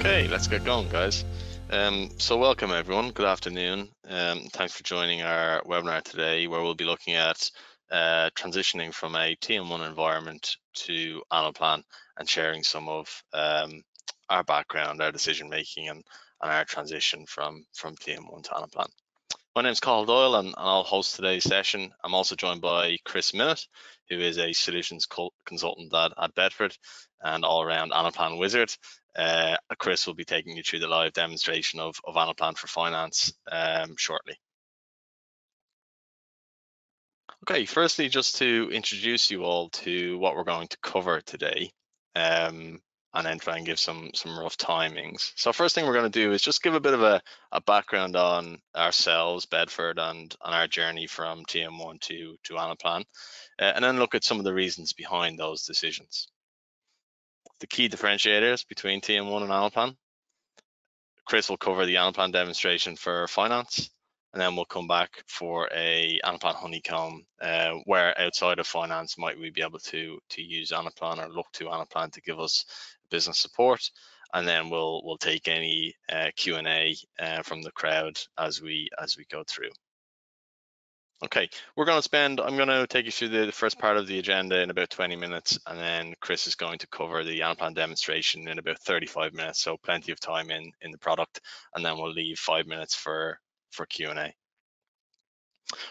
Okay, let's get going, guys. Um, so welcome everyone. Good afternoon. Um, thanks for joining our webinar today, where we'll be looking at uh, transitioning from a TM1 environment to Anaplan and sharing some of um, our background, our decision making, and, and our transition from from TM1 to Anaplan. My name is Carl Doyle, and, and I'll host today's session. I'm also joined by Chris Minute, who is a solutions consultant at, at Bedford and all-around Anaplan wizard. Uh, Chris will be taking you through the live demonstration of, of Anaplan for Finance um, shortly. Okay, firstly, just to introduce you all to what we're going to cover today, um, and then try and give some some rough timings. So first thing we're going to do is just give a bit of a, a background on ourselves, Bedford, and on our journey from TM1 to, to Anaplan, uh, and then look at some of the reasons behind those decisions the key differentiators between TM1 and Anaplan. Chris will cover the Anaplan demonstration for finance, and then we'll come back for a Anaplan honeycomb, uh, where outside of finance might we be able to to use Anaplan or look to Anaplan to give us business support, and then we'll we'll take any uh, Q and A uh, from the crowd as we as we go through. Okay, we're going to spend, I'm going to take you through the, the, first part of the agenda in about 20 minutes, and then Chris is going to cover the Anaplan demonstration in about 35 minutes, so plenty of time in, in the product, and then we'll leave five minutes for, for Q&A.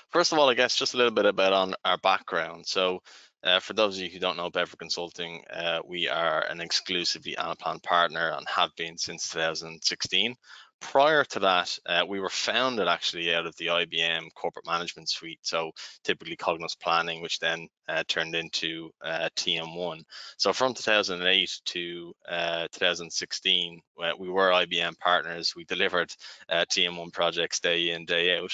First of all, I guess just a little bit about on our background. So uh, for those of you who don't know Bedford Consulting, uh, we are an exclusively Anaplan partner and have been since 2016 prior to that, uh, we were founded actually out of the IBM corporate management suite. So typically Cognos Planning, which then uh, turned into uh, TM1. So from 2008 to uh, 2016, uh, we were IBM partners. We delivered uh, TM1 projects day in, day out.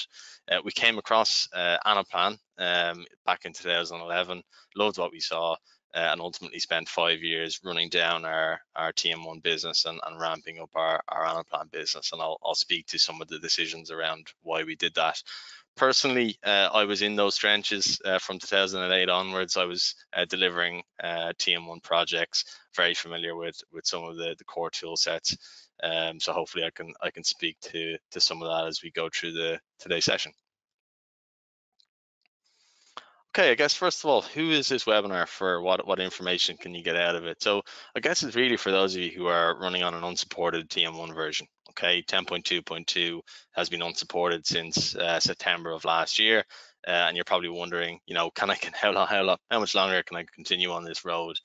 we came across Anaplan um, back in 2011, loved what we saw uh, and ultimately spent five years running down our, our TM1 business and, and ramping up our, our Anaplan business. And I'll, I'll speak to some of the decisions around why we did that. Personally, uh, I was in those trenches uh, from 2008 onwards. I was uh, delivering uh, TM1 projects, very familiar with with some of the, the core tool sets. Um, so hopefully I can I can speak to to some of that as we go through the today's session. Okay, I guess first of all, who is this webinar for? What what information can you get out of it? So I guess it's really for those of you who are running on an unsupported TM1 version. Okay, 10.2.2 has been unsupported since uh, September of last year, uh, and you're probably wondering, you know, can I can how long how long how much longer can I continue on this road?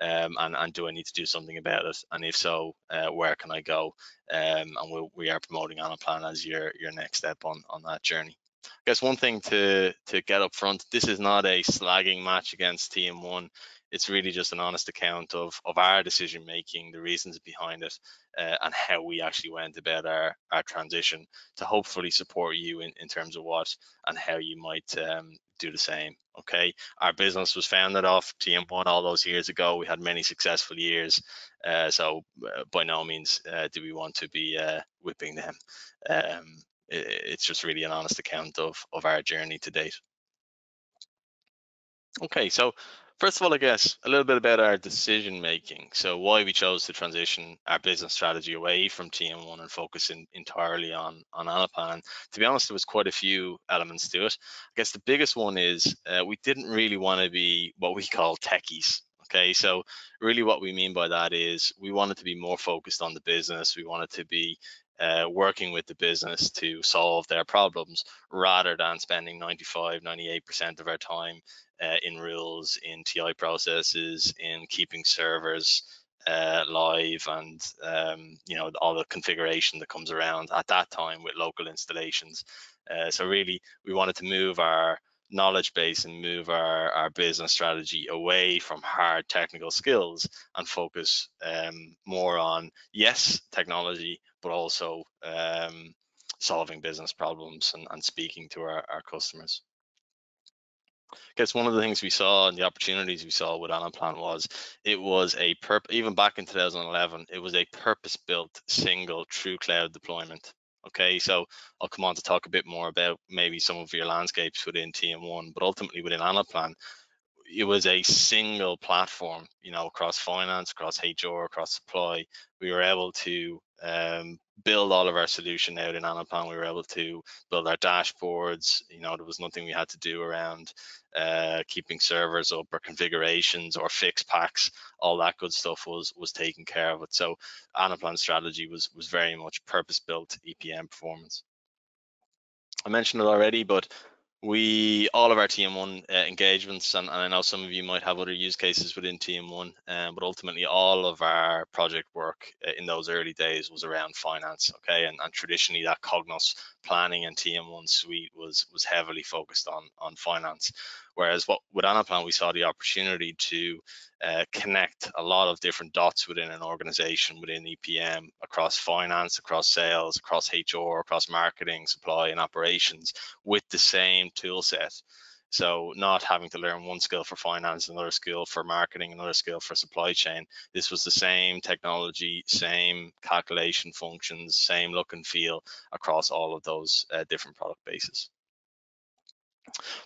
Um, and, and do I need to do something about it? And if so, uh, where can I go? Um, and we we are promoting Anaplan as your your next step on on that journey. I guess one thing to to get up front, this is not a slagging match against TM1. It's really just an honest account of of our decision making, the reasons behind it, uh, and how we actually went about our our transition to hopefully support you in, in terms of what and how you might um, do the same. Okay, our business was founded off TM1 all those years ago. We had many successful years, uh, so uh, by no means uh, do we want to be uh, whipping them. Um, it's just really an honest account of of our journey to date. Okay, so first of all, I guess a little bit about our decision making. So why we chose to transition our business strategy away from TM1 and focus entirely on on Anaplan. To be honest, there was quite a few elements to it. I guess the biggest one is uh, we didn't really want to be what we call techies. Okay, so really what we mean by that is we wanted to be more focused on the business. We wanted to be uh, working with the business to solve their problems rather than spending 95, 98% of our time uh, in rules, in TI processes, in keeping servers uh, live and um, you know all the configuration that comes around at that time with local installations. Uh, so really, we wanted to move our knowledge base and move our, our business strategy away from hard technical skills and focus um, more on yes technology but also um, solving business problems and, and speaking to our, our customers. I guess one of the things we saw and the opportunities we saw with Anaplan was it was a perp even back in 2011 it was a purpose-built single true cloud deployment. Okay, so I'll come on to talk a bit more about maybe some of your landscapes within TM1, but ultimately within Anaplan, it was a single platform, you know, across finance, across HR, across supply. We were able to um, build all of our solution out in Anaplan. We were able to build our dashboards. You know, there was nothing we had to do around uh, keeping servers up or configurations or fix packs. All that good stuff was was taken care of it. So Anaplan strategy was was very much purpose built EPM performance. I mentioned it already, but we all of our TM1 uh, engagements, and, and, I know some of you might have other use cases within TM1, um, but ultimately all of our project work uh, in those early days was around finance. Okay, and, and traditionally that Cognos planning and TM1 suite was was heavily focused on on finance. Whereas what with Anaplan, we saw the opportunity to uh, connect a lot of different dots within an organization, within EPM, across finance, across sales, across HR, across marketing, supply, and operations with the same tool set. So not having to learn one skill for finance, another skill for marketing, another skill for supply chain. This was the same technology, same calculation functions, same look and feel across all of those uh, different product bases.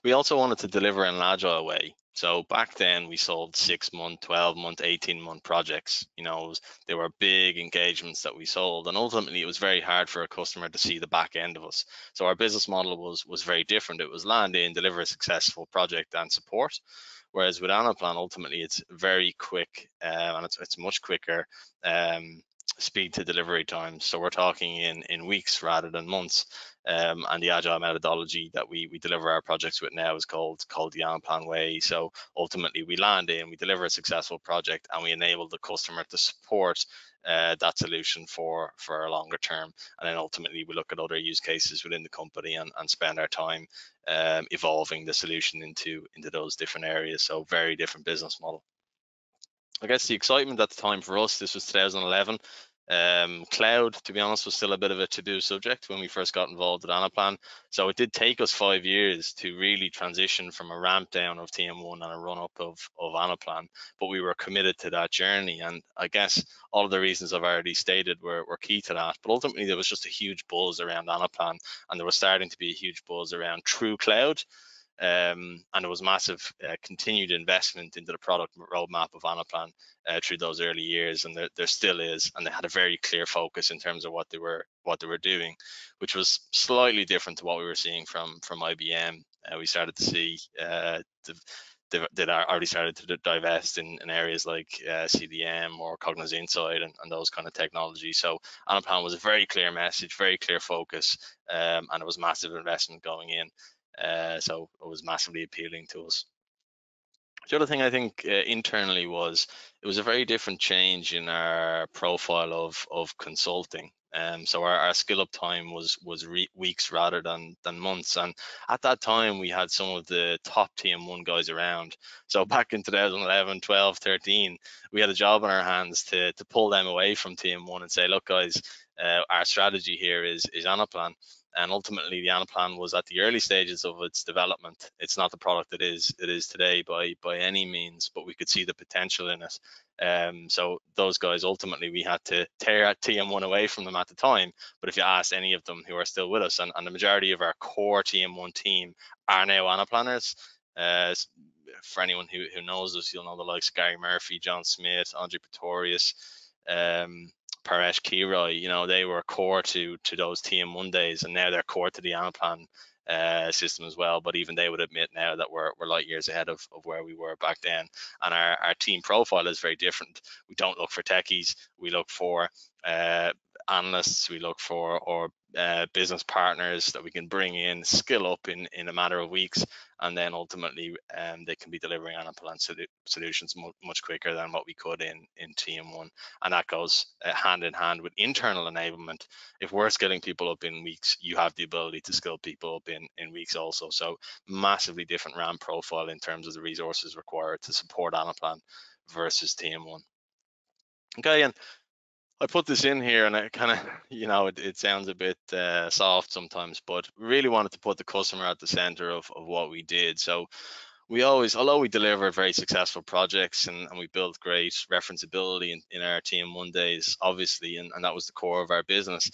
We also wanted to deliver in an agile way. So back then we sold six month, 12 month, 18 month projects. You know, was, they were big engagements that we sold. And ultimately it was very hard for a customer to see the back end of us. So our business model was was very different. It was land in, deliver a successful project and support. Whereas with Anaplan, ultimately it's very quick uh, and it's, it's much quicker. Um, speed to delivery times. So we're talking in in weeks rather than months. Um, and the agile methodology that we we deliver our projects with now is called called the Anaplan way. So ultimately, we land in, we deliver a successful project, and we enable the customer to support uh, that solution for for a longer term. And then ultimately, we look at other use cases within the company and, and spend our time um, evolving the solution into into those different areas. So very different business model. I guess the excitement at the time for us, this was 2011. Um, cloud, to be honest, was still a bit of a taboo subject when we first got involved with Anaplan. So it did take us five years to really transition from a ramp down of TM1 and a run up of, of Anaplan. But we were committed to that journey. And I guess all of the reasons I've already stated were, were key to that. But ultimately, there was just a huge buzz around Anaplan, and there was starting to be a huge buzz around true cloud um, and there was massive uh, continued investment into the product roadmap of Anaplan uh, through those early years, and there, there still is. And they had a very clear focus in terms of what they were what they were doing, which was slightly different to what we were seeing from from IBM. Uh, we started to see uh, the, that already started to divest in, in areas like uh, CDM or Cognos Insight and, and, those kind of technologies. So Anaplan was a very clear message, very clear focus, um, and it was massive investment going in. Uh, so it was massively appealing to us. The other thing I think uh, internally was it was a very different change in our profile of of consulting. Um, so our, our skill up time was was weeks rather than than months. And at that time, we had some of the top TM1 guys around. So back in 2011, 12, 13, we had a job on our hands to to pull them away from TM1 and say, look, guys, uh, our strategy here is is Anaplan and ultimately the Anaplan was at the early stages of its development. It's not the product it is it is today by by any means, but we could see the potential in it. Um, so those guys ultimately we had to tear TM1 away from them at the time. But if you ask any of them who are still with us, and, and the majority of our core TM1 team are now Anaplanners. Uh, for anyone who, who knows us, you'll know the likes of Gary Murphy, John Smith, Andre Pretorius, um, Paresh Kiroy, you know, they were core to to those TM1 days, and now they're core to the Anaplan uh, system as well. But even they would admit now that we're, we're light years ahead of, of where we were back then. And our, our team profile is very different. We don't look for techies, we look for uh, analysts, we look for or uh, business partners that we can bring in, skill up in, in a matter of weeks, and then ultimately um, they can be delivering Anaplan solutions much, much quicker than what we could in, in TM1. And that goes uh, hand in hand with internal enablement. If we're skilling people up in weeks, you have the ability to skill people up in, in weeks also. So massively different RAM profile in terms of the resources required to support Anaplan versus TM1. Okay, and I put this in here and it kind of, you know, it, it, sounds a bit uh, soft sometimes, but really wanted to put the customer at the center of, of what we did. So we always, although we deliver very successful projects and, and we build great referenceability in, in our TM1 days, obviously, and, and that was the core of our business.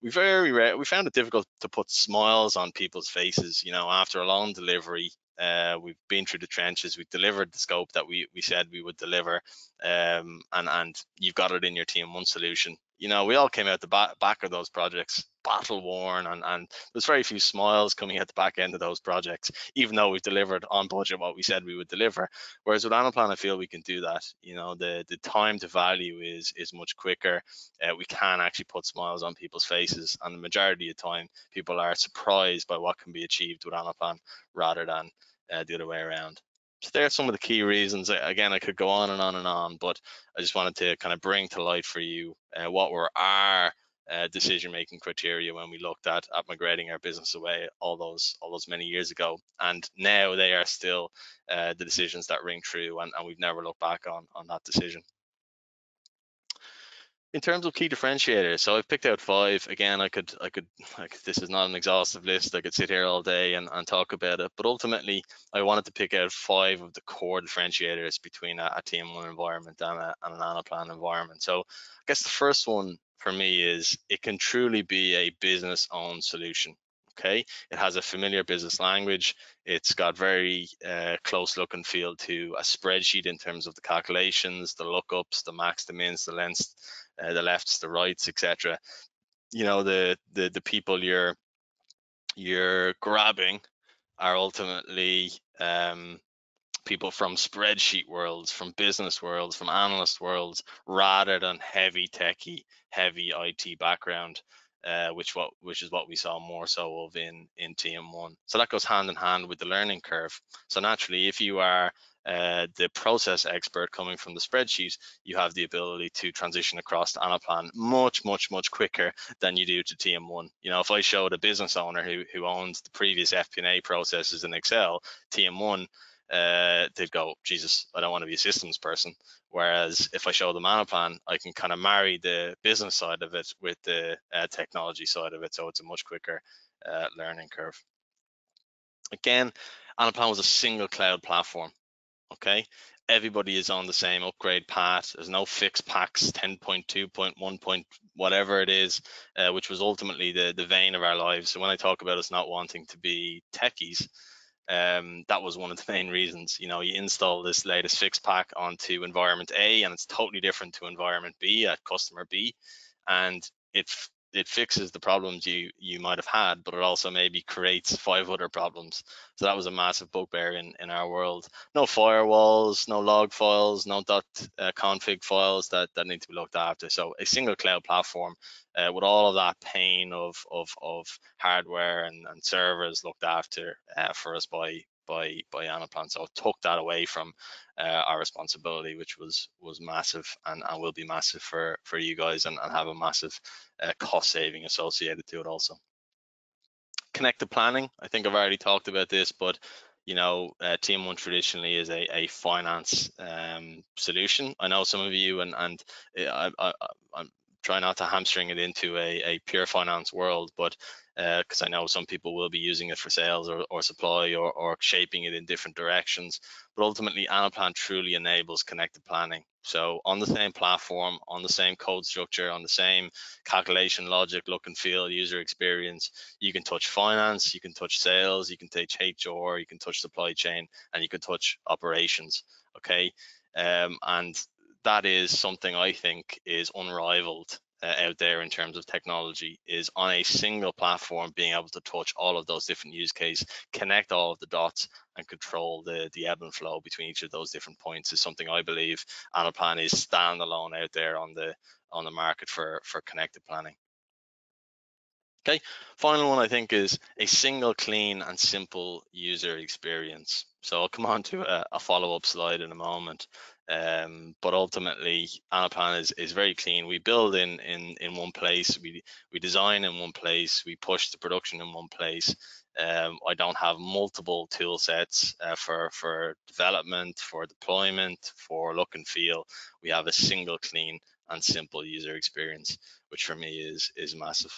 We very rare, we found it difficult to put smiles on people's faces. You know, after a long delivery, Uh, we've been through the trenches. We've delivered the scope that we we said we would deliver, um, and and you've got it in your TM1 solution. You know, we all came out the back, of those projects battle worn and, and there's very few smiles coming at the back end of those projects, even though we've delivered on budget what we said we would deliver. Whereas with Anaplan, I feel we can do that. You know, the the time to value is is much quicker. Uh, we can actually put smiles on people's faces, and the majority of the time, people are surprised by what can be achieved with Anaplan rather than uh, the other way around. So there are some of the key reasons. Again, I could go on and on and on, but I just wanted to kind of bring to light for you uh, what were our uh, decision making criteria when we looked at, at migrating our business away all those all those many years ago and now they are still uh, the decisions that ring true and, and we've never looked back on on that decision in terms of key differentiators so i've picked out five. Again i could i could like this is not an exhaustive list. I could sit here all day and, and talk about it but ultimately i wanted to pick out five of the core differentiators between a, a tm1 environment and, a, and an anaplan environment. So i guess the first one for me is it can truly be a business owned solution. Okay, it has a familiar business language. It's got very uh, close look and feel to a spreadsheet in terms of the calculations, the lookups, the max, the mins, the lengths, uh, the lefts, the rights, etc. You know, the the the people you're you're grabbing are ultimately um, people from spreadsheet worlds, from business worlds, from analyst worlds, rather than heavy techie, heavy IT background, uh, which what which is what we saw more so of in in TM1. So that goes hand in hand with the learning curve. So naturally, if you are uh, the process expert coming from the spreadsheet, you have the ability to transition across to Anaplan much, much, much quicker than you do to TM1. You know, if I showed a business owner who, who owns the previous FP&A processes in Excel, TM1, uh, they'd go, Jesus, I don't want to be a systems person. Whereas if I show them Anaplan, I can kind of marry the business side of it with the uh, technology side of it. So it's a much quicker uh, learning curve. Again, Anaplan was a single cloud platform. Okay, everybody is on the same upgrade path. There's no fix packs 10.2.1 point whatever it is, uh, which was ultimately the the vein of our lives. So when I talk about us not wanting to be techies, um, that was one of the main reasons. You know, you install this latest fix pack onto environment A, and it's totally different to environment B at customer B, and it it fixes the problems you you might have had, but it also maybe creates five other problems. So that was a massive bugbear in in our world. No firewalls, no log files, no dot uh, config files that that need to be looked after. So a single cloud platform uh, with all of that pain of of of hardware and, and servers looked after uh, for us by by by Anaplan. So took that away from uh, our responsibility, which was was massive and, and will be massive for for you guys and, and have a massive uh, cost saving associated to it also. Connected planning. I think I've already talked about this, but you know, uh, TM1 traditionally is a, a finance um, solution. I know some of you, and and uh, I, I, I'm trying not to hamstring it into a, a pure finance world, but because uh, I know some people will be using it for sales or, or supply or, or shaping it in different directions. But ultimately, Anaplan truly enables connected planning. So on the same platform, on the same code structure, on the same calculation logic, look and feel, user experience, you can touch finance, you can touch sales, you can touch HR, you can touch supply chain, and you can touch operations. Okay. Um, and that is something I think is unrivaled uh, out there in terms of technology is on a single platform being able to touch all of those different use cases connect all of the dots and control the the ebb and flow between each of those different points is something i believe anaplan is standalone out there on the on the market for for connected planning. Okay final one i think is a single clean and simple user experience. So i'll come on to a, a follow-up slide in a moment um, but ultimately, Anaplan is, is very clean. We build in, in in one place. We we design in one place. We push the production in one place. Um, I don't have multiple tool sets uh, for for development, for deployment, for look and feel. We have a single, clean, and simple user experience, which for me is is massive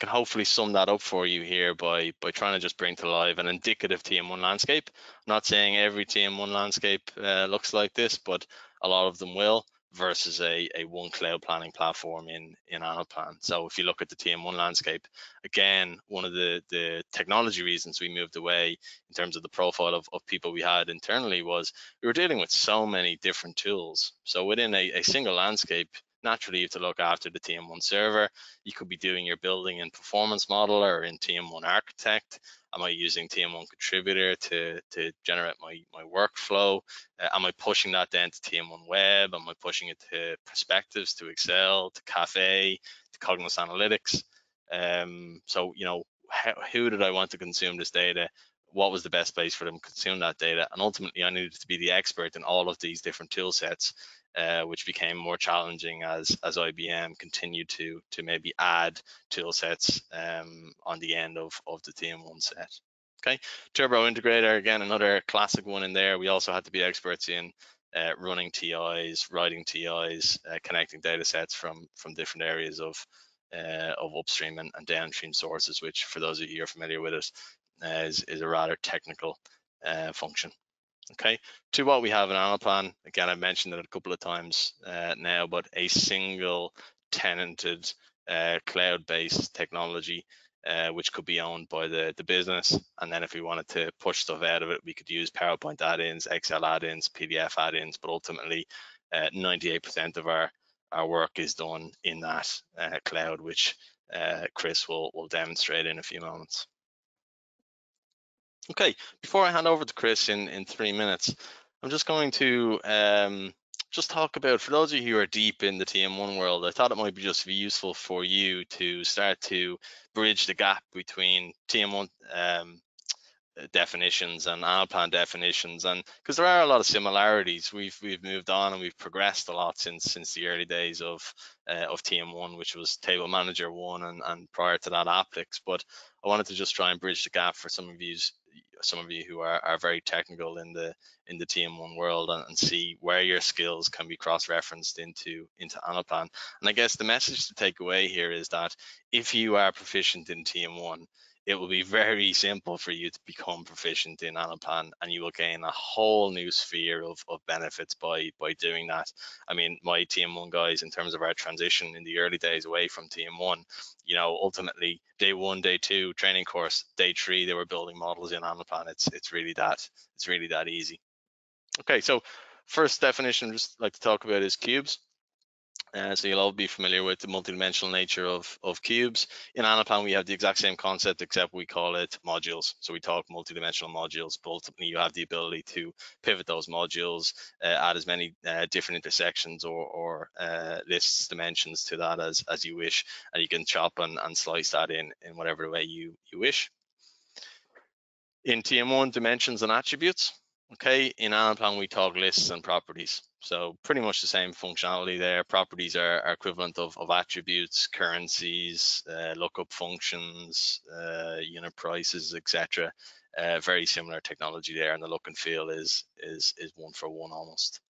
can hopefully sum that up for you here by by trying to just bring to life an indicative TM1 landscape. I'm not saying every TM1 landscape uh, looks like this, but a lot of them will. versus a, a one cloud planning platform in, in Anaplan. So if you look at the TM1 landscape, again, one of the, the technology reasons we moved away in terms of the profile of, of people we had internally was we were dealing with so many different tools. So within a, a single landscape, naturally you have to look after the TM1 server. You could be doing your building in performance model or in TM1 architect. Am I using TM1 contributor to, to generate my, my workflow? Uh, am I pushing that then to TM1 web? Am I pushing it to perspectives, to Excel, to Cafe, to Cognos Analytics? Um, so, you know, how, who did I want to consume this data? What was the best place for them to consume that data? And ultimately, I needed to be the expert in all of these different tool sets uh, which became more challenging as as IBM continued to to maybe add tool sets um, on the end of of the TM1 set. Okay, Turbo Integrator again another classic one in there. We also had to be experts in uh, running TIs, writing TIs, uh, connecting data sets from from different areas of uh, of upstream and, and, downstream sources, which for those of you who are familiar with it, is, is a rather technical uh, function. Okay, to what we have in Anaplan, again, I've mentioned it a couple of times uh, now, but a single tenanted uh, cloud-based technology, uh, which could be owned by the, the business. And then if we wanted to push stuff out of it, we could use PowerPoint add-ins, Excel add-ins, PDF add-ins, but ultimately 98% uh, of our, our work is done in that uh, cloud, which uh, Chris will, will demonstrate in a few moments. Okay, before I hand over to Chris in, in three minutes, I'm just going to um, just talk about, for those of you who are deep in the TM1 world, I thought it might be just be useful for you to start to bridge the gap between TM1 um, definitions and Anaplan definitions and because there are a lot of similarities. We've we've moved on and we've progressed a lot since since the early days of uh, of TM1 which was table manager one and, and prior to that Applix but I wanted to just try and bridge the gap for some of you some of you who are, are very technical in the in the TM1 world and, and see where your skills can be cross-referenced into into Anaplan and I guess the message to take away here is that if you are proficient in TM1 it will be very simple for you to become proficient in Anaplan and you will gain a whole new sphere of, of benefits by by doing that. I mean, my TM1 guys, in terms of our transition in the early days away from TM1, you know, ultimately day one, day two training course, day three, they were building models in Anaplan. It's it's really that it's really that easy. Okay, so first definition I'd just like to talk about is cubes. Uh, so you'll all be familiar with the multidimensional nature of, of cubes. In Anaplan, we have the exact same concept, except we call it modules. So we talk multidimensional modules, but ultimately you have the ability to pivot those modules, uh, add as many uh, different intersections or, or uh, lists dimensions to that as, as you wish, and you can chop and, and slice that in, in whatever way you, you wish. In TM1, dimensions and attributes. Okay, in Anaplan, we talk lists and properties. So pretty much the same functionality there. Properties are, are equivalent of, of attributes, currencies, uh, lookup functions, uh, unit prices, etc. Uh, very similar technology there, and the look and feel is is is one for one almost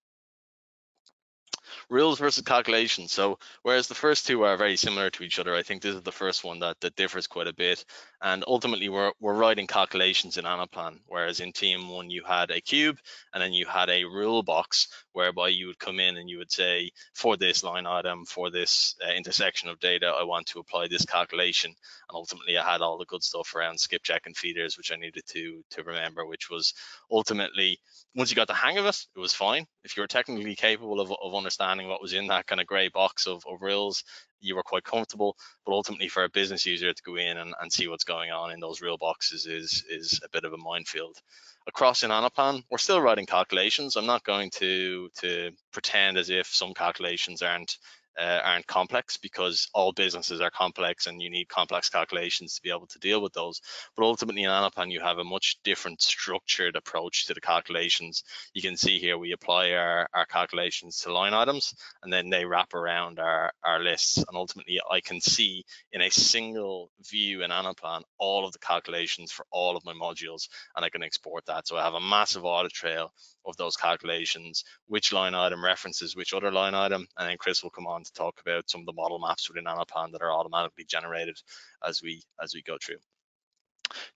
rules versus calculations. So whereas the first two are very similar to each other, I think this is the first one that, that differs quite a bit. And ultimately we're, we're writing calculations in Anaplan, whereas in TM1 you had a cube and then you had a rule box whereby you would come in and you would say, for this line item, for this uh, intersection of data, I want to apply this calculation. And ultimately I had all the good stuff around skipcheck and feeders, which I needed to, to remember, which was ultimately, once you got the hang of it, it was fine. If you were technically capable of, of understanding what was in that kind of gray box of, of rules, you were quite comfortable. But ultimately, for a business user to go in and, and see what's going on in those rule boxes is is a bit of a minefield. Across in Anaplan, we're still writing calculations. I'm not going to to pretend as if some calculations aren't uh, aren't complex because all businesses are complex and you need complex calculations to be able to deal with those. But ultimately in Anaplan, you have a much different structured approach to the calculations. You can see here we apply our, our calculations to line items and then they wrap around our, our lists. And ultimately I can see in a single view in Anaplan all of the calculations for all of my modules and I can export that. So I have a massive audit trail of those calculations, which line item references which other line item, and then Chris will come on to talk about some of the model maps within Anaplan that are automatically generated as we as we go through.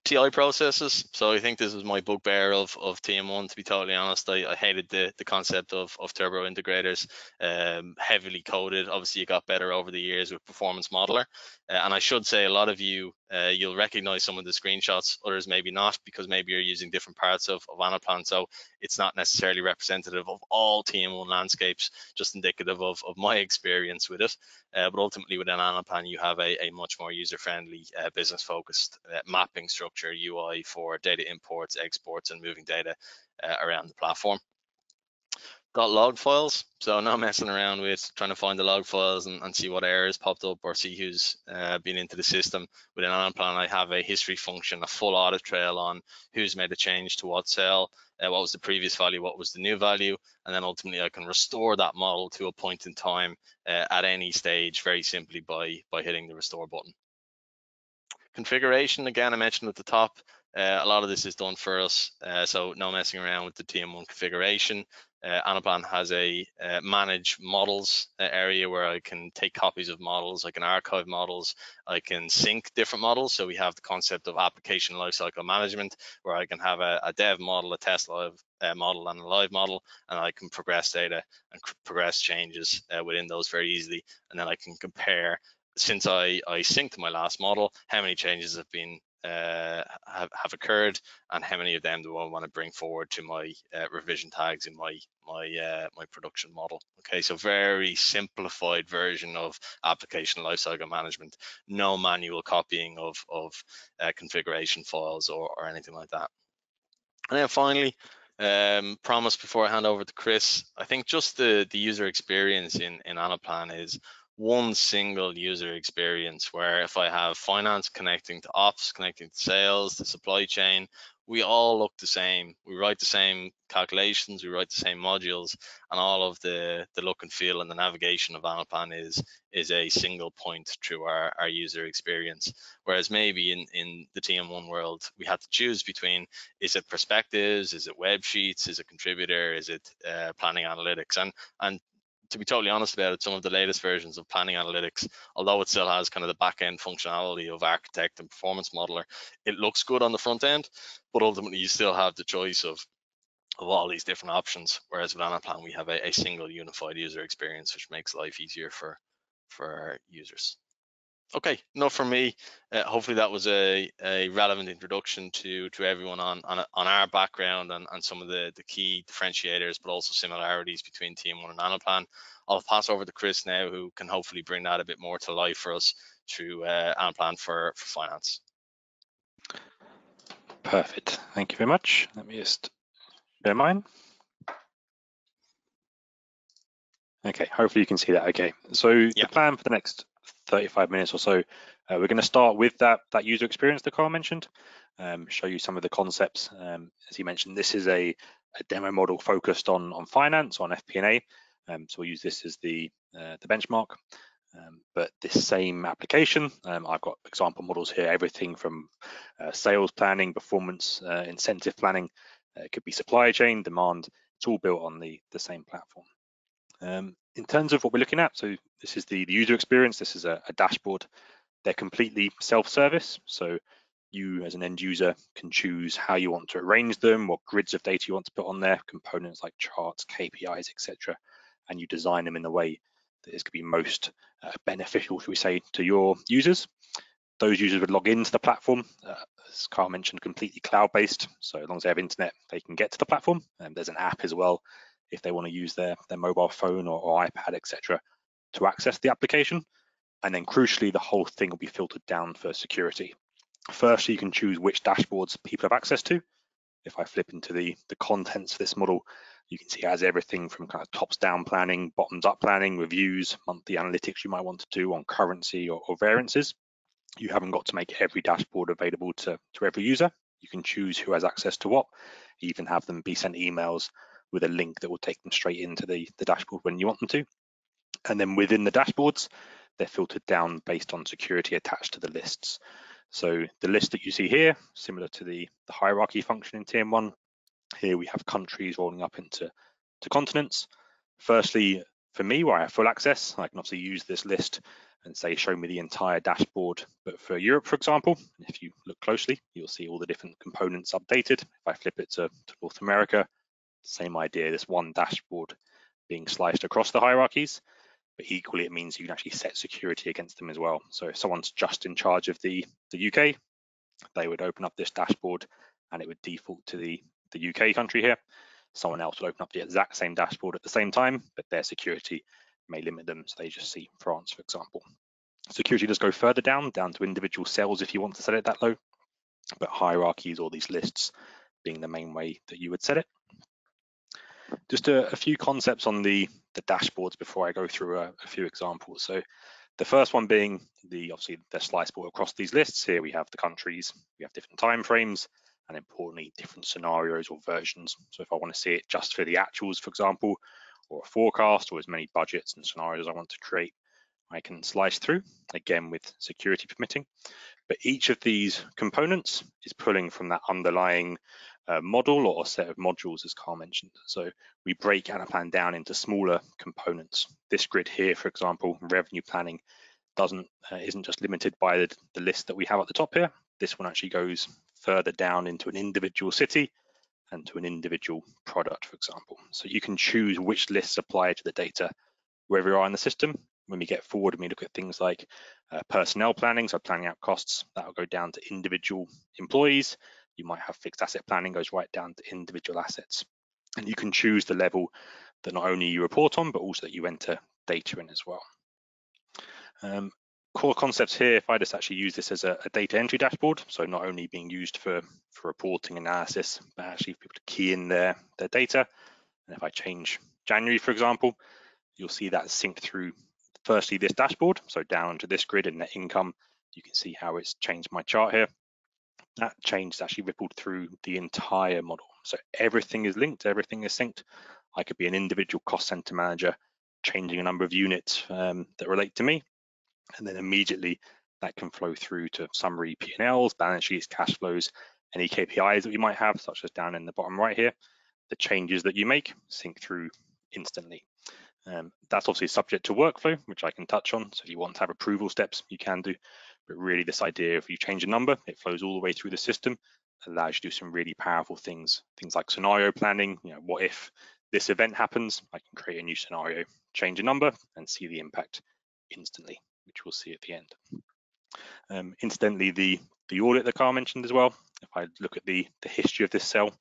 TI processes. So I think this was my bugbear of of TM1. To be totally honest, I, I hated the the concept of of turbo integrators, um, heavily coded. Obviously, it got better over the years with Performance Modeler, uh, and I should say a lot of you uh, you'll recognize some of the screenshots. Others maybe not because maybe you're using different parts of of Anaplan. So it's not necessarily representative of all TM1 landscapes, just indicative of of my experience with it. Uh, but ultimately, within Anaplan, you have a, a much more user-friendly, uh, business-focused uh, mapping structure UI for data imports, exports, and moving data uh, around the platform. Got log files, so not messing around with trying to find the log files and, and see what errors popped up or see who's uh, been into the system. With Within Anaplan, I have a history function, a full audit trail on who's made a change to what cell, uh, what was the previous value, what was the new value, and then ultimately I can restore that model to a point in time uh, at any stage very simply by, by hitting the restore button. Configuration, again, I mentioned at the top, uh, a lot of this is done for us, uh, so no messing around with the TM1 configuration. Uh, Anaplan has a uh, manage models uh, area where I can take copies of models, I can archive models, I can sync different models. So we have the concept of application lifecycle management, where I can have a, a dev model, a test live uh, model, and a live model, and I can progress data and progress changes uh, within those very easily. And then I can compare since I, I synced my last model, how many changes have been uh, have, have occurred and how many of them do I want to bring forward to my uh, revision tags in my my uh, my production model. Okay, so very simplified version of application lifecycle management. No manual copying of of uh, configuration files or, or anything like that. And then finally, um, promise before I hand over to Chris, I think just the the user experience in in Anaplan is one single user experience where if I have finance connecting to ops, connecting to sales, the supply chain, we all look the same. We write the same calculations, we write the same modules, and all of the, the look and feel and the navigation of Anaplan is is a single point through our, our user experience. Whereas maybe in, in the TM1 world, we had to choose between is it perspectives, is it web sheets, is it contributor, is it uh, planning analytics? And and to be totally honest about it, some of the latest versions of planning analytics, although it still has kind of the back end functionality of architect and performance modeler, it looks good on the front end, but ultimately you still have the choice of of all these different options. Whereas with Anaplan, we have a, a single unified user experience, which makes life easier for for our users. Okay, enough from me. Uh, hopefully that was a, a relevant introduction to to everyone on on, on our background and, and some of the, the key differentiators, but also similarities between TM1 and Anaplan. I'll pass over to Chris now, who can hopefully bring that a bit more to life for us through uh, Anaplan for, for finance. Perfect. Thank you very much. Let me just share mine. Okay, hopefully you can see that okay. So yeah. the plan for the next 35 minutes or so, uh, we're going to start with that, that user experience that Carl mentioned, um, show you some of the concepts. Um, as he mentioned, this is a, a, demo model focused on, on finance, on FP&A. Um, so we'll use this as the, uh, the benchmark. Um, but this same application, um, I've got example models here, everything from uh, sales planning, performance, uh, incentive planning, uh, it could be supply chain, demand, it's all built on the, the same platform. Um, in terms of what we're looking at, so this is the, the user experience, this is a, a dashboard. They're completely self-service, so you as an end user can choose how you want to arrange them, what grids of data you want to put on there, components like charts, KPIs, etc. And you design them in the way that is going to be most uh, beneficial, should we say, to your users. Those users would log into the platform, uh, as Carl mentioned, completely cloud-based. So as long as they have internet, they can get to the platform. And there's an app as well if they want to use their, their mobile phone or, or iPad, etc., to access the application. And then crucially, the whole thing will be filtered down for security. First, you can choose which dashboards people have access to. If I flip into the, the contents of this model, you can see it has everything from kind of tops down planning, bottoms up planning, reviews, monthly analytics you might want to do on currency or, or variances. You haven't got to make every dashboard available to, to every user. You can choose who has access to what, even have them be sent emails with a link that will take them straight into the, the dashboard when you want them to. And then within the dashboards, they're filtered down based on security attached to the lists. So the list that you see here, similar to the, the hierarchy function in TM1, here we have countries rolling up into to continents. Firstly, for me, where I have full access, I can obviously use this list and say, show me the entire dashboard. But for Europe, for example, if you look closely, you'll see all the different components updated. If I flip it to, to North America, same idea, this one dashboard being sliced across the hierarchies, but equally it means you can actually set security against them as well. So if someone's just in charge of the, the UK, they would open up this dashboard and it would default to the, the UK country here. Someone else would open up the exact same dashboard at the same time, but their security may limit them. So they just see France, for example. Security does go further down, down to individual cells if you want to set it that low, but hierarchies or these lists being the main way that you would set it. Just a, a few concepts on the, the dashboards before I go through a, a few examples. So the first one being the obviously the sliceable across these lists. Here we have the countries, we have different time frames, and importantly, different scenarios or versions. So if I want to see it just for the actuals, for example, or a forecast or as many budgets and scenarios I want to create, I can slice through, again with security permitting. But each of these components is pulling from that underlying model or set of modules, as Carl mentioned. So we break Anaplan down into smaller components. This grid here, for example, revenue planning, doesn't uh, isn't just limited by the, the list that we have at the top here. This one actually goes further down into an individual city and to an individual product, for example. So you can choose which lists apply to the data wherever you are in the system. When we get forward and we look at things like uh, personnel planning, so planning out costs, that will go down to individual employees. You might have fixed asset planning goes right down to individual assets. And you can choose the level that not only you report on, but also that you enter data in as well. Um, core concepts here, if I just actually use this as a, a, data entry dashboard, so not only being used for, for reporting analysis, but actually for people to key in their, their data. And if I change January, for example, you'll see that synced through firstly this dashboard, so down to this grid and net income, you can see how it's changed my chart here. That change is actually rippled through the entire model. So everything is linked, everything is synced. I could be an individual cost center manager changing a number of units um, that relate to me and then immediately that can flow through to summary P&Ls, balance sheets, cash flows, any KPIs that we might have, such as down in the bottom right here. The changes that you make sync through instantly. Um, that's obviously subject to workflow, which I can touch on. So if you want to have approval steps, you can do. But really this idea, if you change a number, it flows all the way through the system, allows you to do some really powerful things, things like scenario planning. You know, what if this event happens? I can create a new scenario, change a number, and see the impact instantly which we'll see at the end. Um, incidentally, the, the audit that Carl mentioned as well, if I look at the, the history of this cell,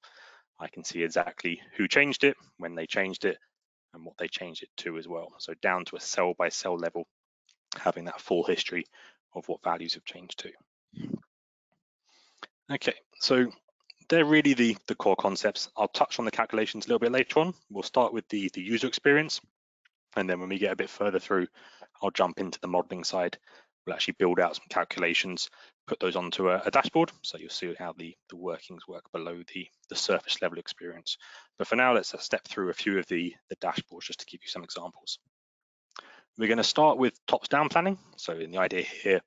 I can see exactly who changed it, when they changed it, and what they changed it to as well. So down to a cell by cell level, having that full history of what values have changed to. Okay, so they're really the, the core concepts. I'll touch on the calculations a little bit later on. We'll start with the, the user experience. And then when we get a bit further through, I'll jump into the modeling side. We'll actually build out some calculations, put those onto a, a dashboard. So you'll see how the, the workings work below the, the surface level experience. But for now, let's step through a few of the, the dashboards just to give you some examples. We're going to start with tops down planning. So in the idea here,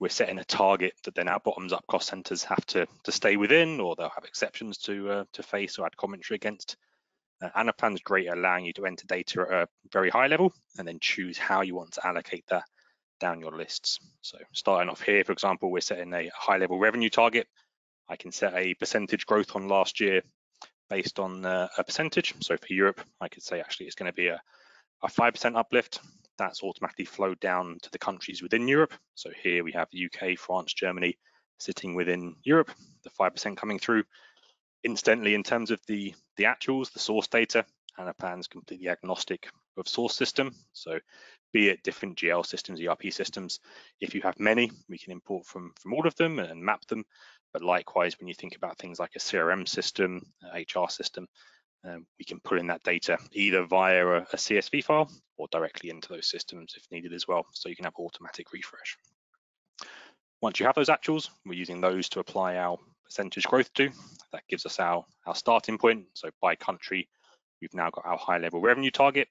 we're setting a target that then our bottoms up cost centers have to, to stay within, or they'll have exceptions to, uh, to face or add commentary against. Uh, Anaplan's great at allowing you to enter data at a very high level and then choose how you want to allocate that down your lists. So starting off here, for example, we're setting a high level revenue target. I can set a percentage growth on last year based on uh, a percentage. So for Europe, I could say actually it's going to be a, a 5% uplift. That's automatically flowed down to the countries within Europe. So here we have the UK, France, Germany sitting within Europe, the 5% coming through incidentally, in terms of the, the actuals, the source data, Anaplan's completely agnostic of source system. So be it different GL systems, ERP systems, if you have many, we can import from, from all of them and map them. But likewise, when you think about things like a CRM system, HR system, um, we can pull in that data either via a, a CSV file or directly into those systems if needed as well. So you can have automatic refresh. Once you have those actuals, we're using those to apply our percentage growth to. That gives us our, our starting point. So by country, we've now got our high level revenue target,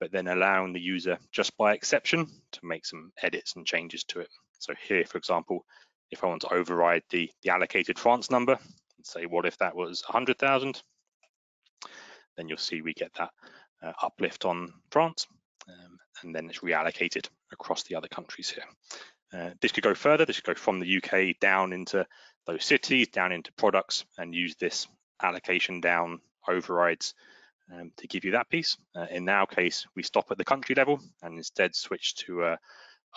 but then allowing the user just by exception to make some edits and changes to it. So here, for example, if I want to override the, the allocated France number and say, what if that was 100,000? Then you'll see we get that uh, uplift on France, um, and then it's reallocated across the other countries here. Uh, this could go further. This could go from the UK down into those cities, down into products, and use this allocation down overrides um, to give you that piece. Uh, in our case, we stop at the country level and instead switch to uh,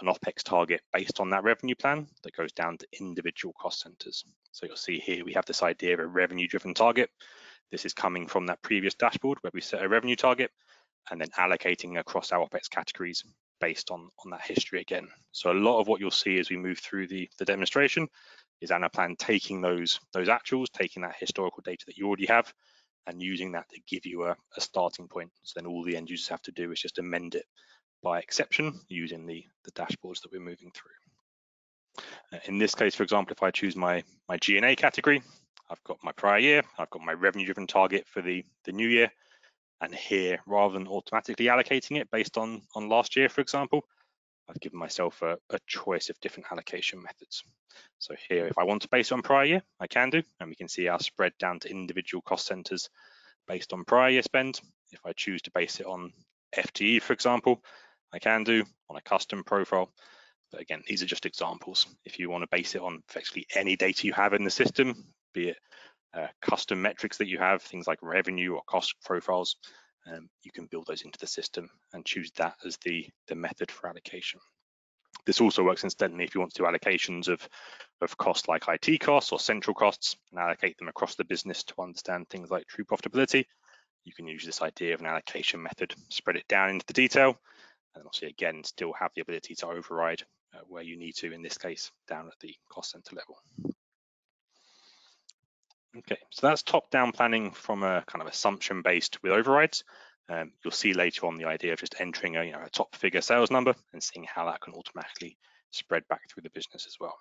an OPEX target based on that revenue plan that goes down to individual cost centers. So you'll see here we have this idea of a revenue driven target. This is coming from that previous dashboard where we set a revenue target and then allocating across our OPEX categories based on, on that history again. So a lot of what you'll see as we move through the, the demonstration is Anaplan taking those, those actuals, taking that historical data that you already have and using that to give you a, a starting point. So then all the end users have to do is just amend it by exception using the, the dashboards that we're moving through. Uh, in this case, for example, if I choose my, my G&A category, I've got my prior year, I've got my revenue driven target for the, the new year, and here, rather than automatically allocating it based on, on last year, for example, I've given myself a, a, choice of different allocation methods. So here, if I want to base on prior year, I can do, and we can see our spread down to individual cost centers based on prior year spend. If I choose to base it on FTE, for example, I can do on a custom profile. But again, these are just examples. If you want to base it on effectively any data you have in the system, be it uh, custom metrics that you have, things like revenue or cost profiles, um, you can build those into the system and choose that as the, the method for allocation. This also works incidentally if you want to do allocations of, of costs like IT costs or central costs and allocate them across the business to understand things like true profitability. You can use this idea of an allocation method, spread it down into the detail, and obviously again, still have the ability to override uh, where you need to, in this case, down at the cost center level. Okay, so that's top-down planning from a kind of assumption-based with overrides. Um, you'll see later on the idea of just entering a, you know, a top figure sales number and seeing how that can automatically spread back through the business as well.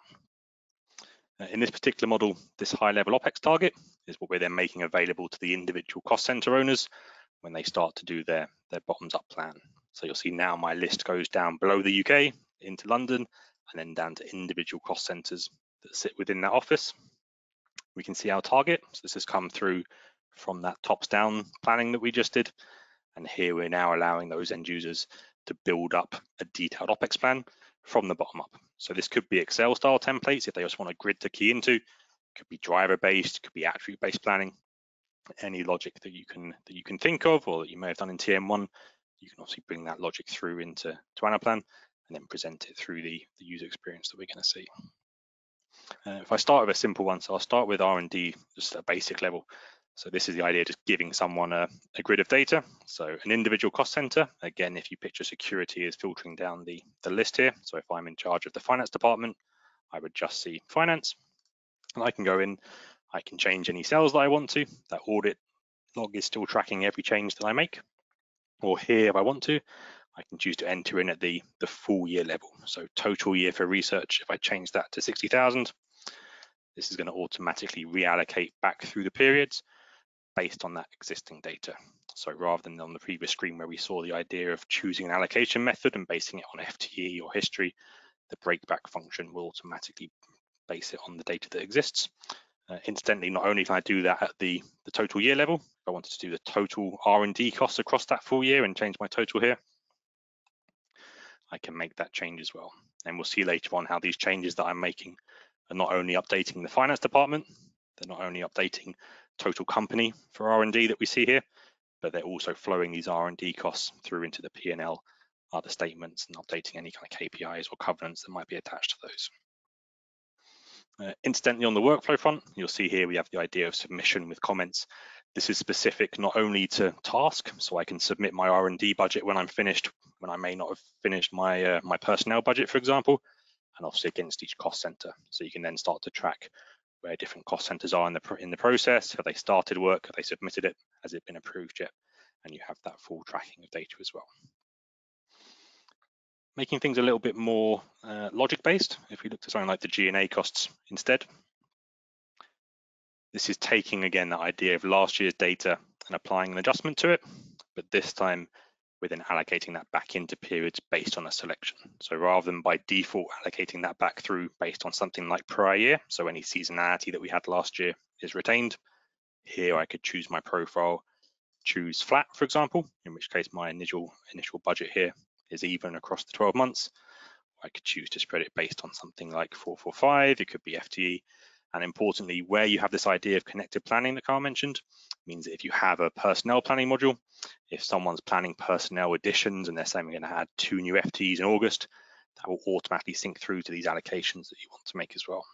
Uh, in this particular model, this high-level OPEX target is what we're then making available to the individual cost center owners when they start to do their, their bottoms-up plan. So you'll see now my list goes down below the UK into London and then down to individual cost centers that sit within that office we can see our target. So this has come through from that tops down planning that we just did. And here we're now allowing those end users to build up a detailed OPEX plan from the bottom up. So this could be Excel style templates if they just want a grid to key into, could be driver based, could be attribute based planning, any logic that you can that you can think of or that you may have done in TM1, you can obviously bring that logic through into to Anaplan and then present it through the, the user experience that we're going to see. Uh, if I start with a simple one, so I'll start with R&D, just a basic level. So this is the idea, just giving someone a, a, grid of data. So an individual cost center, again, if you picture security is filtering down the, the list here. So if I'm in charge of the finance department, I would just see finance. And I can go in, I can change any cells that I want to. That audit log is still tracking every change that I make. Or here, if I want to, I can choose to enter in at the, the full year level. So total year for research, if I change that to 60,000, this is going to automatically reallocate back through the periods based on that existing data. So rather than on the previous screen where we saw the idea of choosing an allocation method and basing it on FTE or history, the breakback function will automatically base it on the data that exists. Uh, incidentally, not only can I do that at the, the total year level, if I wanted to do the total R&D costs across that full year and change my total here, I can make that change as well. And we'll see later on how these changes that I'm making are not only updating the finance department, they're not only updating total company for R&D that we see here, but they're also flowing these R&D costs through into the P&L, other statements, and updating any kind of KPIs or covenants that might be attached to those. Uh, incidentally, on the workflow front, you'll see here we have the idea of submission with comments. This is specific not only to task, so I can submit my R&D budget when I'm finished, when I may not have finished my uh, my personnel budget, for example, and obviously against each cost center. So you can then start to track where different cost centers are in the in the process. Have they started work? Have they submitted it? Has it been approved yet? And you have that full tracking of data as well. Making things a little bit more uh, logic based. If we look to something like the G&A costs instead, this is taking again that idea of last year's data and applying an adjustment to it, but this time we're then allocating that back into periods based on a selection. So rather than by default allocating that back through based on something like prior year, so any seasonality that we had last year is retained. Here I could choose my profile, choose flat, for example, in which case my initial initial budget here is even across the 12 months. I could choose to spread it based on something like 445, it could be FTE. And importantly, where you have this idea of connected planning that Carl mentioned, means that if you have a personnel planning module, if someone's planning personnel additions and they're saying we're going to add two new FTEs in August, that will automatically sync through to these allocations that you want to make as well.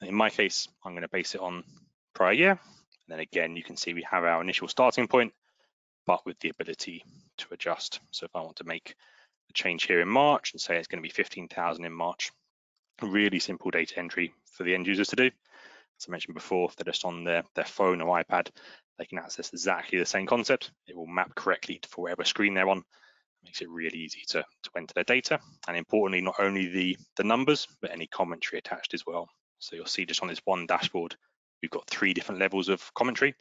In my case, I'm going to base it on prior year. And then again, you can see we have our initial starting point, but with the ability to adjust. So if I want to make a change here in March and say it's going to be 15,000 in March, really simple data entry for the end users to do. As I mentioned before, if they're just on their, their phone or iPad, they can access exactly the same concept. It will map correctly for whatever screen they're on. It makes it really easy to, to enter their data. And importantly, not only the, the numbers, but any commentary attached as well. So you'll see just on this one dashboard, we've got three different levels of commentary.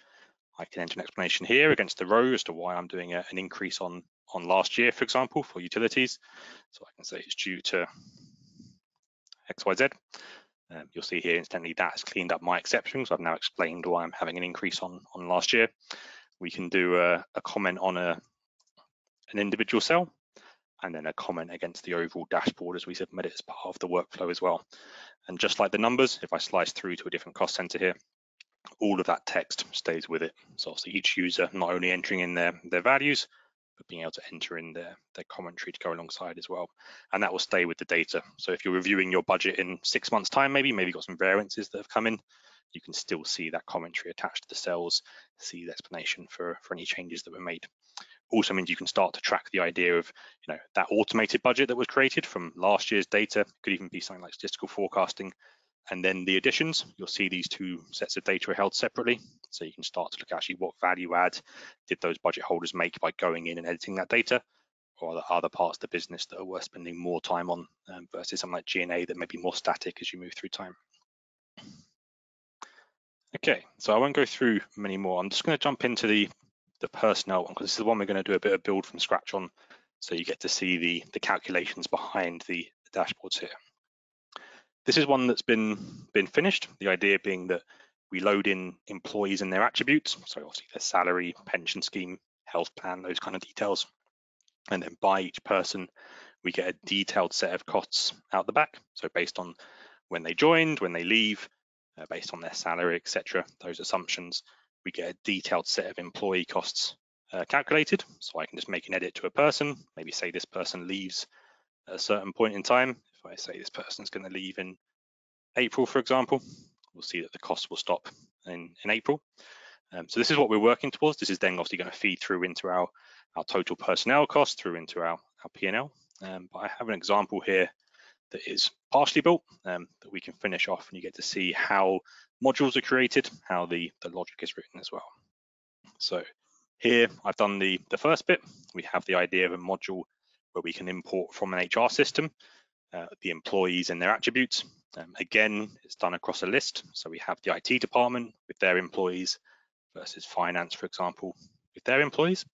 I can enter an explanation here against the row as to why I'm doing a, an increase on, on last year, for example, for utilities. So I can say it's due to XYZ. Um, you'll see here instantly that's cleaned up my exceptions. I've now explained why I'm having an increase on, on last year. We can do a, a comment on a, an individual cell and then a comment against the overall dashboard as we submit it as part of the workflow as well. And just like the numbers, if I slice through to a different cost center here, all of that text stays with it. So obviously each user not only entering in their, their values, but being able to enter in their, their commentary to go alongside as well. And that will stay with the data. So if you're reviewing your budget in six months time, maybe, maybe got some variances that have come in, you can still see that commentary attached to the cells, see the explanation for, for any changes that were made also means you can start to track the idea of you know that automated budget that was created from last year's data could even be something like statistical forecasting and then the additions you'll see these two sets of data are held separately so you can start to look actually what value add did those budget holders make by going in and editing that data or are there other parts of the business that are worth spending more time on um, versus something like G&A that may be more static as you move through time Okay, so I won't go through many more. I'm just going to jump into the the personnel one because this is the one we're going to do a bit of build from scratch on. So you get to see the, the calculations behind the, the dashboards here. This is one that's been, been finished, the idea being that we load in employees and their attributes, so obviously their salary, pension scheme, health plan, those kind of details. And then by each person, we get a detailed set of costs out the back. So based on when they joined, when they leave, uh, based on their salary, etc. Those assumptions, we get a detailed set of employee costs uh, calculated. So I can just make an edit to a person, maybe say this person leaves at a certain point in time. I say this person's going to leave in April, for example, we'll see that the cost will stop in, in April. Um, so this is what we're working towards. This is then obviously going to feed through into our, our total personnel cost through into our, our P&L. Um, but I have an example here that is partially built um, that we can finish off and you get to see how modules are created, how the, the logic is written as well. So here I've done the, the first bit. We have the idea of a module where we can import from an HR system uh, the employees and their attributes. Um, again, it's done across a list. So we have the IT department with their employees versus finance, for example, with their employees.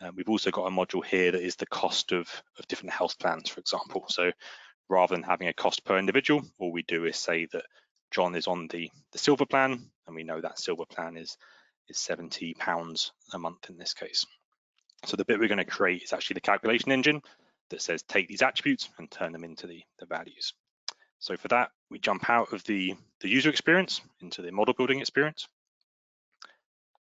Uh, we've also got a module here that is the cost of, of different health plans, for example. So rather than having a cost per individual, all we do is say that John is on the, the silver plan, and we know that silver plan is, is 70 pounds a month in this case. So the bit we're going to create is actually the calculation engine that says take these attributes and turn them into the, the values. So for that, we jump out of the, the user experience into the model building experience.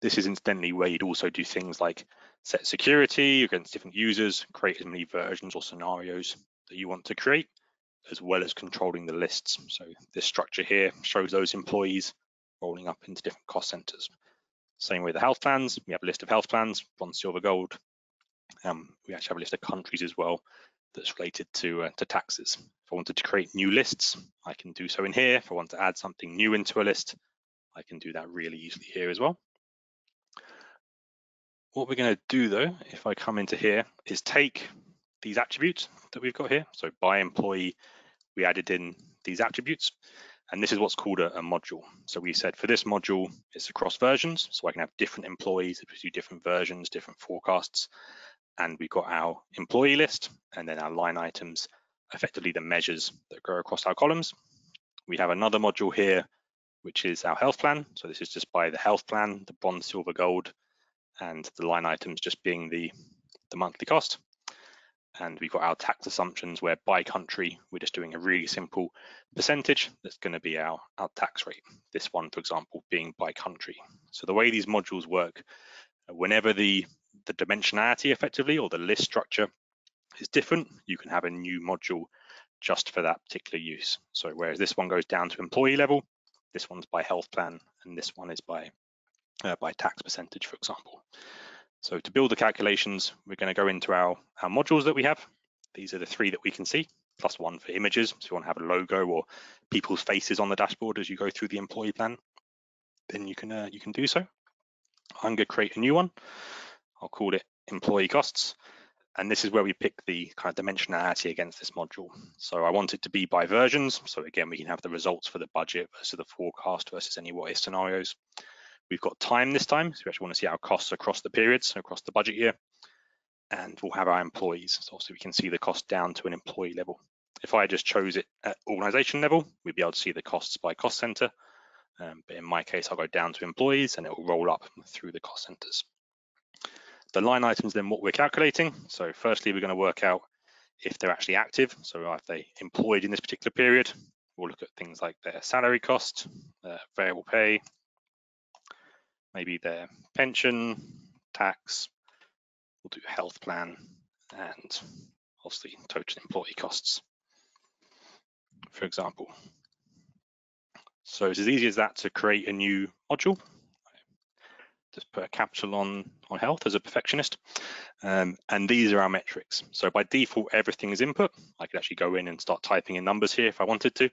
This is incidentally where you'd also do things like set security against different users, create as many versions or scenarios that you want to create, as well as controlling the lists. So this structure here shows those employees rolling up into different cost centers. Same with the health plans, we have a list of health plans, bronze, silver, gold. Um, we actually have a list of countries as well that's related to, uh, to taxes. If I wanted to create new lists, I can do so in here. If I want to add something new into a list, I can do that really easily here as well. What we're going to do though, if I come into here, is take these attributes that we've got here. So by employee, we added in these attributes. And this is what's called a, a, module. So we said for this module, it's across versions. So I can have different employees that do different versions, different forecasts. And we've got our employee list and then our line items, effectively the measures that go across our columns. We have another module here, which is our health plan. So this is just by the health plan, the bronze, silver, gold, and the line items just being the, the monthly cost. and we've got our tax assumptions where by country, we're just doing a really simple percentage that's going to be our, our tax rate. This one, for example, being by country. So the way these modules work, whenever the, the dimensionality effectively or the list structure is different, you can have a new module just for that particular use. So whereas this one goes down to employee level, this one's by health plan, and this one is by uh, by tax percentage, for example. So to build the calculations, we're going to go into our, our modules that we have. These are the three that we can see, plus one for images. So you want to have a logo or people's faces on the dashboard as you go through the employee plan, then you can uh, you can do so. I'm going to create a new one. I'll call it employee costs. And this is where we pick the kind of dimensionality against this module. So I want it to be by versions. So again, we can have the results for the budget versus the forecast versus any what if scenarios. We've got time this time, so we actually want to see our costs across the periods, so across the budget year. And we'll have our employees, so also we can see the cost down to an employee level. If I just chose it at organization level, we'd be able to see the costs by cost center. Um, but in my case, I'll go down to employees and it will roll up through the cost centers. The line items, then what we're calculating. So firstly, we're going to work out if they're actually active. So are they employed in this particular period? We'll look at things like their salary cost, uh, variable pay, maybe their pension, tax, we'll do health plan, and obviously total employee costs, for example. So it's as easy as that to create a new module. Just put a capital on, on health as a perfectionist. Um, and these are our metrics. So by default, everything is input. I could actually go in and start typing in numbers here if I wanted to.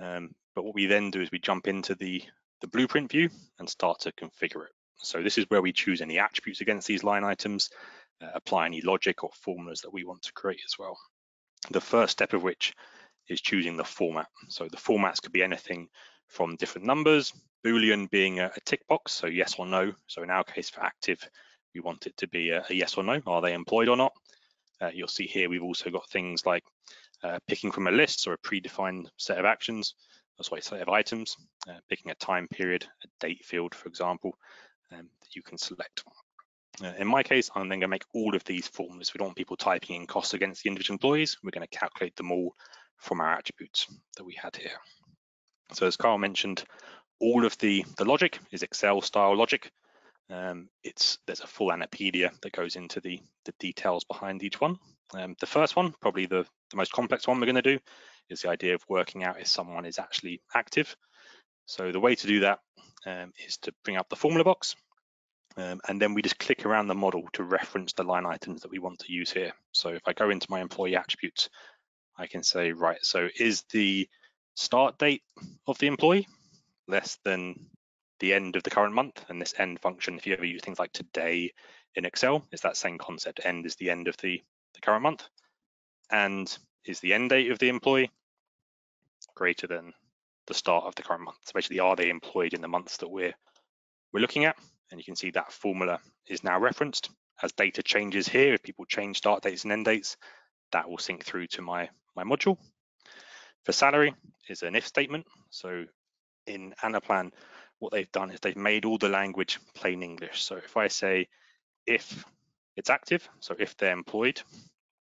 Um, but what we then do is we jump into the the blueprint view and start to configure it. So this is where we choose any attributes against these line items, uh, apply any logic or formulas that we want to create as well. The first step of which is choosing the format. So the formats could be anything from different numbers, Boolean being a, tick box, so yes or no. So in our case for active, we want it to be a, a yes or no, are they employed or not? Uh, you'll see here we've also got things like uh, picking from a list or a predefined set of actions that's why set of items, uh, picking a time period, a date field, for example, um, that you can select. Uh, in my case, I'm then going to make all of these formulas. We don't want people typing in costs against the individual employees. We're going to calculate them all from our attributes that we had here. So as Carl mentioned, all of the, the logic is Excel style logic. Um, it's There's a full Anapedia that goes into the, the details behind each one. Um, the first one, probably the, the most complex one we're going to do, is the idea of working out if someone is actually active. So the way to do that um, is to bring up the formula box, um, and then we just click around the model to reference the line items that we want to use here. So if I go into my employee attributes, I can say, right, so is the start date of the employee less than the end of the current month? And this end function, if you ever use things like today in Excel, is that same concept. End is the end of the, the current month. And is the end date of the employee greater than the start of the current month? So basically, are they employed in the months that we're we're looking at? And you can see that formula is now referenced. As data changes here, if people change start dates and end dates, that will sync through to my, my module. For salary is an if statement. So in Anaplan, what they've done is they've made all the language plain English. So if I say if it's active, so if they're employed,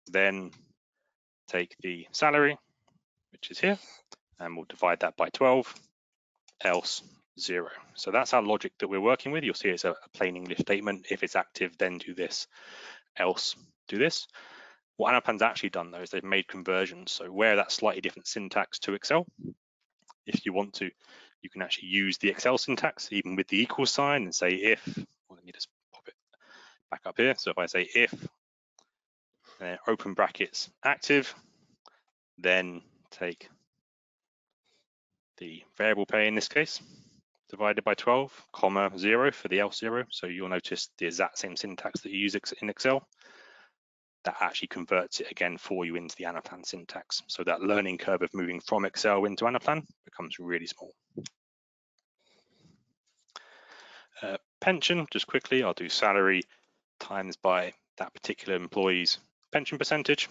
then take the salary, which is here, and we'll divide that by 12, else zero. So that's our logic that we're working with. You'll see it's a, plain English statement. If it's active, then do this, else do this. What Anaplan's actually done though is they've made conversions. So where that slightly different syntax to Excel, if you want to, you can actually use the Excel syntax even with the equal sign and say if, well, let me just pop it back up here. So if I say if uh, open brackets active, then take the variable pay in this case, divided by 12, comma zero for the else zero. So you'll notice the exact same syntax that you use in Excel. That actually converts it again for you into the Anaplan syntax. So that learning curve of moving from Excel into Anaplan becomes really small. Uh, pension, just quickly, I'll do salary times by that particular employee's pension percentage.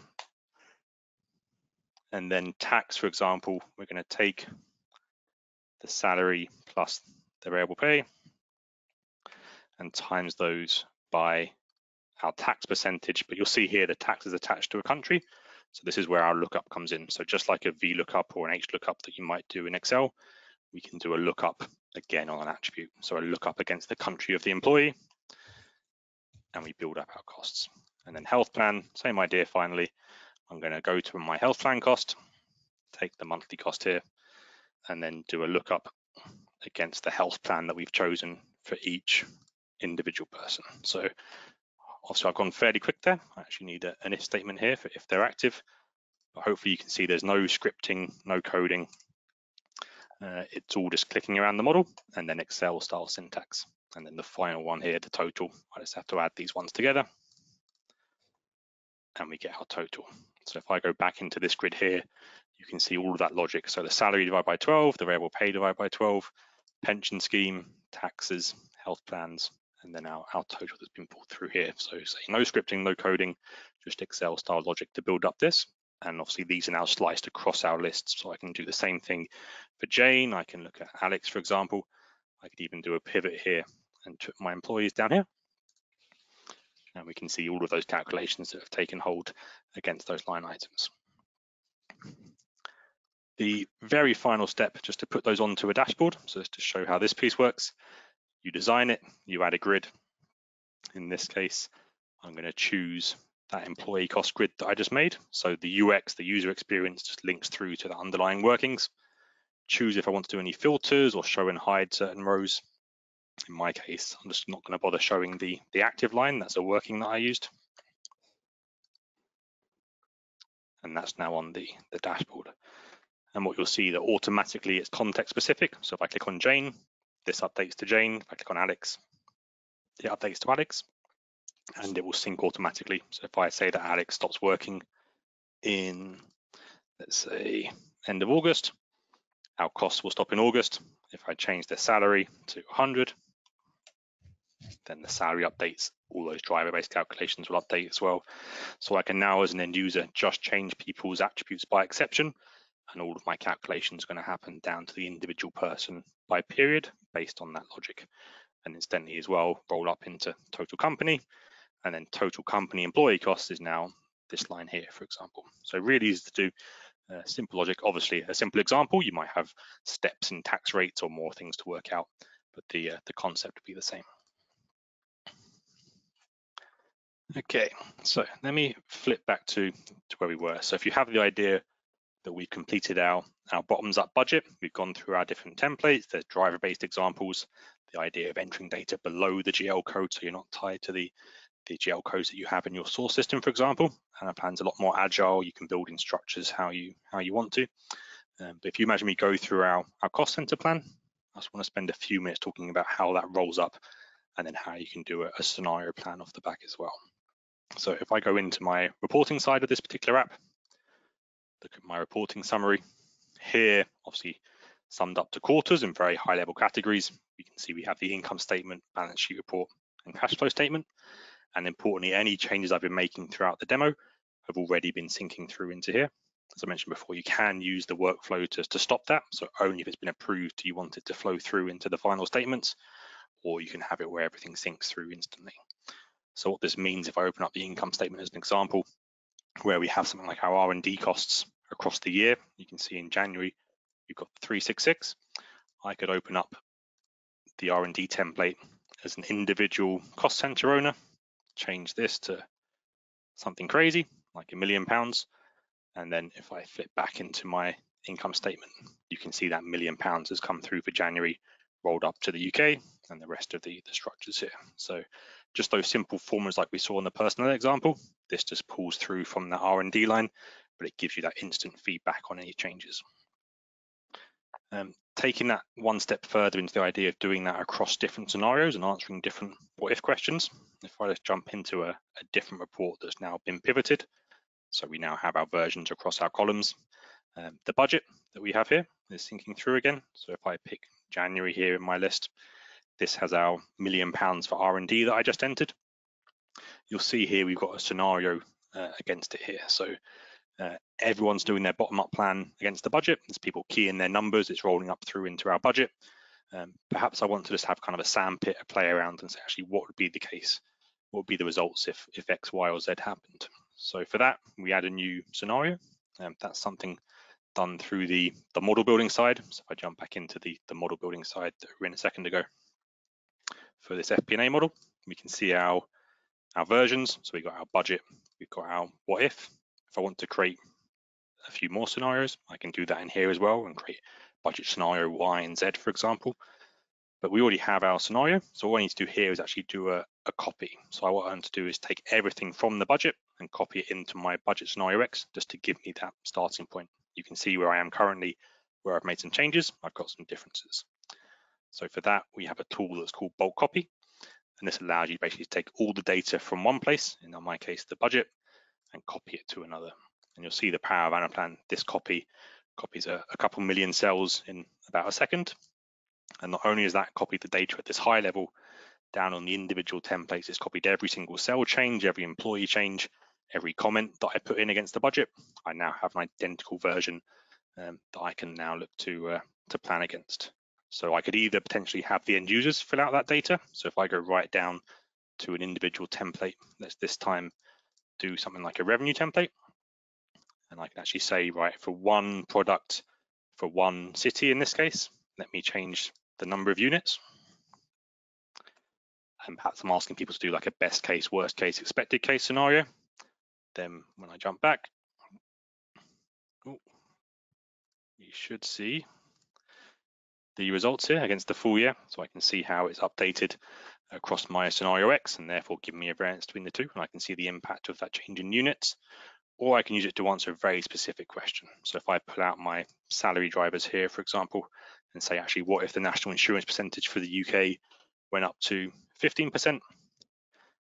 And then tax, for example, we're going to take the salary plus the variable pay and times those by our tax percentage, but you'll see here the tax is attached to a country. So this is where our lookup comes in. So just like a VLOOKUP or an HLOOKUP that you might do in Excel, we can do a lookup again on an attribute. So a lookup against the country of the employee, and we build up our costs. And then health plan, same idea finally. I'm going to go to my health plan cost, take the monthly cost here, and then do a lookup against the health plan that we've chosen for each individual person. So obviously I've gone fairly quick there. I actually need a, an if statement here for if they're active, but hopefully you can see there's no scripting, no coding. Uh, it's all just clicking around the model and then Excel style syntax. And then the final one here, the total, I just have to add these ones together and we get our total. So if I go back into this grid here, you can see all of that logic. So the salary divided by 12, the variable pay divided by 12, pension scheme, taxes, health plans, and then our, our total that's been pulled through here. So say no scripting, no coding, just Excel style logic to build up this. And obviously these are now sliced across our lists. So I can do the same thing for Jane. I can look at Alex, for example. I could even do a pivot here and put my employees down here. And we can see all of those calculations that have taken hold against those line items. The very final step, just to put those onto a dashboard, so just to show how this piece works, you design it, you add a grid. In this case, I'm going to choose that employee cost grid that I just made. So the UX, the user experience, just links through to the underlying workings. Choose if I want to do any filters or show and hide certain rows in my case, I'm just not going to bother showing the, the active line. That's a working that I used. And that's now on the, the dashboard. And what you'll see that automatically it's context specific. So if I click on Jane, this updates to Jane. If I click on Alex, it updates to Alex and it will sync automatically. So if I say that Alex stops working in, let's say, end of August, our costs will stop in August. If I change their salary to 100, then the salary updates, all those driver-based calculations will update as well. So I can now, as an end user, just change people's attributes by exception, and all of my calculations are going to happen down to the individual person by period based on that logic. And incidentally as well, roll up into total company, and then total company employee cost is now this line here, for example. So really easy to do. Uh, simple logic, obviously a simple example, you might have steps in tax rates or more things to work out, but the, uh, the concept would be the same. Okay, so let me flip back to, to where we were. So if you have the idea that we've completed our, our bottoms up budget, we've gone through our different templates, there's driver-based examples, the idea of entering data below the GL code so you're not tied to the, the GL codes that you have in your source system, for example. And our plan's a lot more agile. You can build in structures how you how you want to. Um, but if you imagine we go through our, our cost center plan, I just want to spend a few minutes talking about how that rolls up and then how you can do a, a scenario plan off the back as well. So if I go into my reporting side of this particular app, look at my reporting summary here, obviously summed up to quarters in very high level categories. You can see we have the income statement, balance sheet report, and cash flow statement. And importantly, any changes I've been making throughout the demo have already been syncing through into here. As I mentioned before, you can use the workflow to, to stop that. So only if it's been approved do you want it to flow through into the final statements, or you can have it where everything syncs through instantly. So what this means, if I open up the income statement as an example, where we have something like our R&D costs across the year, you can see in January, you've got 366. I could open up the R&D template as an individual cost center owner, change this to something crazy, like a million pounds. And then if I flip back into my income statement, you can see that million pounds has come through for January, rolled up to the UK and the rest of the, the structures here. So just those simple formulas like we saw in the personnel example. This just pulls through from the R&D line, but it gives you that instant feedback on any changes. Um, taking that one step further into the idea of doing that across different scenarios and answering different what if questions. If I just jump into a, a different report that's now been pivoted, so we now have our versions across our columns. Um, the budget that we have here is syncing through again. So if I pick January here in my list, this has our million pounds for R&D that I just entered. You'll see here we've got a scenario uh, against it here. So uh, everyone's doing their bottom-up plan against the budget. As people keying their numbers, it's rolling up through into our budget. Um, perhaps I want to just have kind of a sandpit, a play around and say actually what would be the case what would be the results if, if X, Y, or Z happened. So for that, we add a new scenario. Um, that's something done through the, the model building side. So if I jump back into the, the model building side that we are in a second ago, for this FP&A model, we can see our, our versions. So we've got our budget, we've got our what if. If I want to create a few more scenarios, I can do that in here as well and create budget scenario Y and Z, for example. But we already have our scenario. So all I need to do here is actually do a, a copy. So what I want to do is take everything from the budget and copy it into my budget scenario X just to give me that starting point. You can see where I am currently, where I've made some changes. I've got some differences. So for that, we have a tool that's called bulk copy. And this allows you basically to take all the data from one place, in my case, the budget, and copy it to another. And you'll see the power of Anaplan. This copy copies a, a couple million cells in about a second. And not only is that copied the data at this high level, down on the individual templates, it's copied every single cell change, every employee change, every comment that I put in against the budget. I now have an identical version um, that I can now look to uh, to plan against. So I could either potentially have the end users fill out that data. So if I go right down to an individual template, let's this time do something like a revenue template. And I can actually say, right, for one product, for one city in this case, let me change the number of units. And perhaps I'm asking people to do like a best case, worst case, expected case scenario. Then when I jump back, you should see the results here against the full year. So I can see how it's updated across my scenario X and therefore give me a variance between the two. And I can see the impact of that change in units, or I can use it to answer a very specific question. So if I pull out my salary drivers here, for example, and say, actually, what if the national insurance percentage for the UK went up to 15%?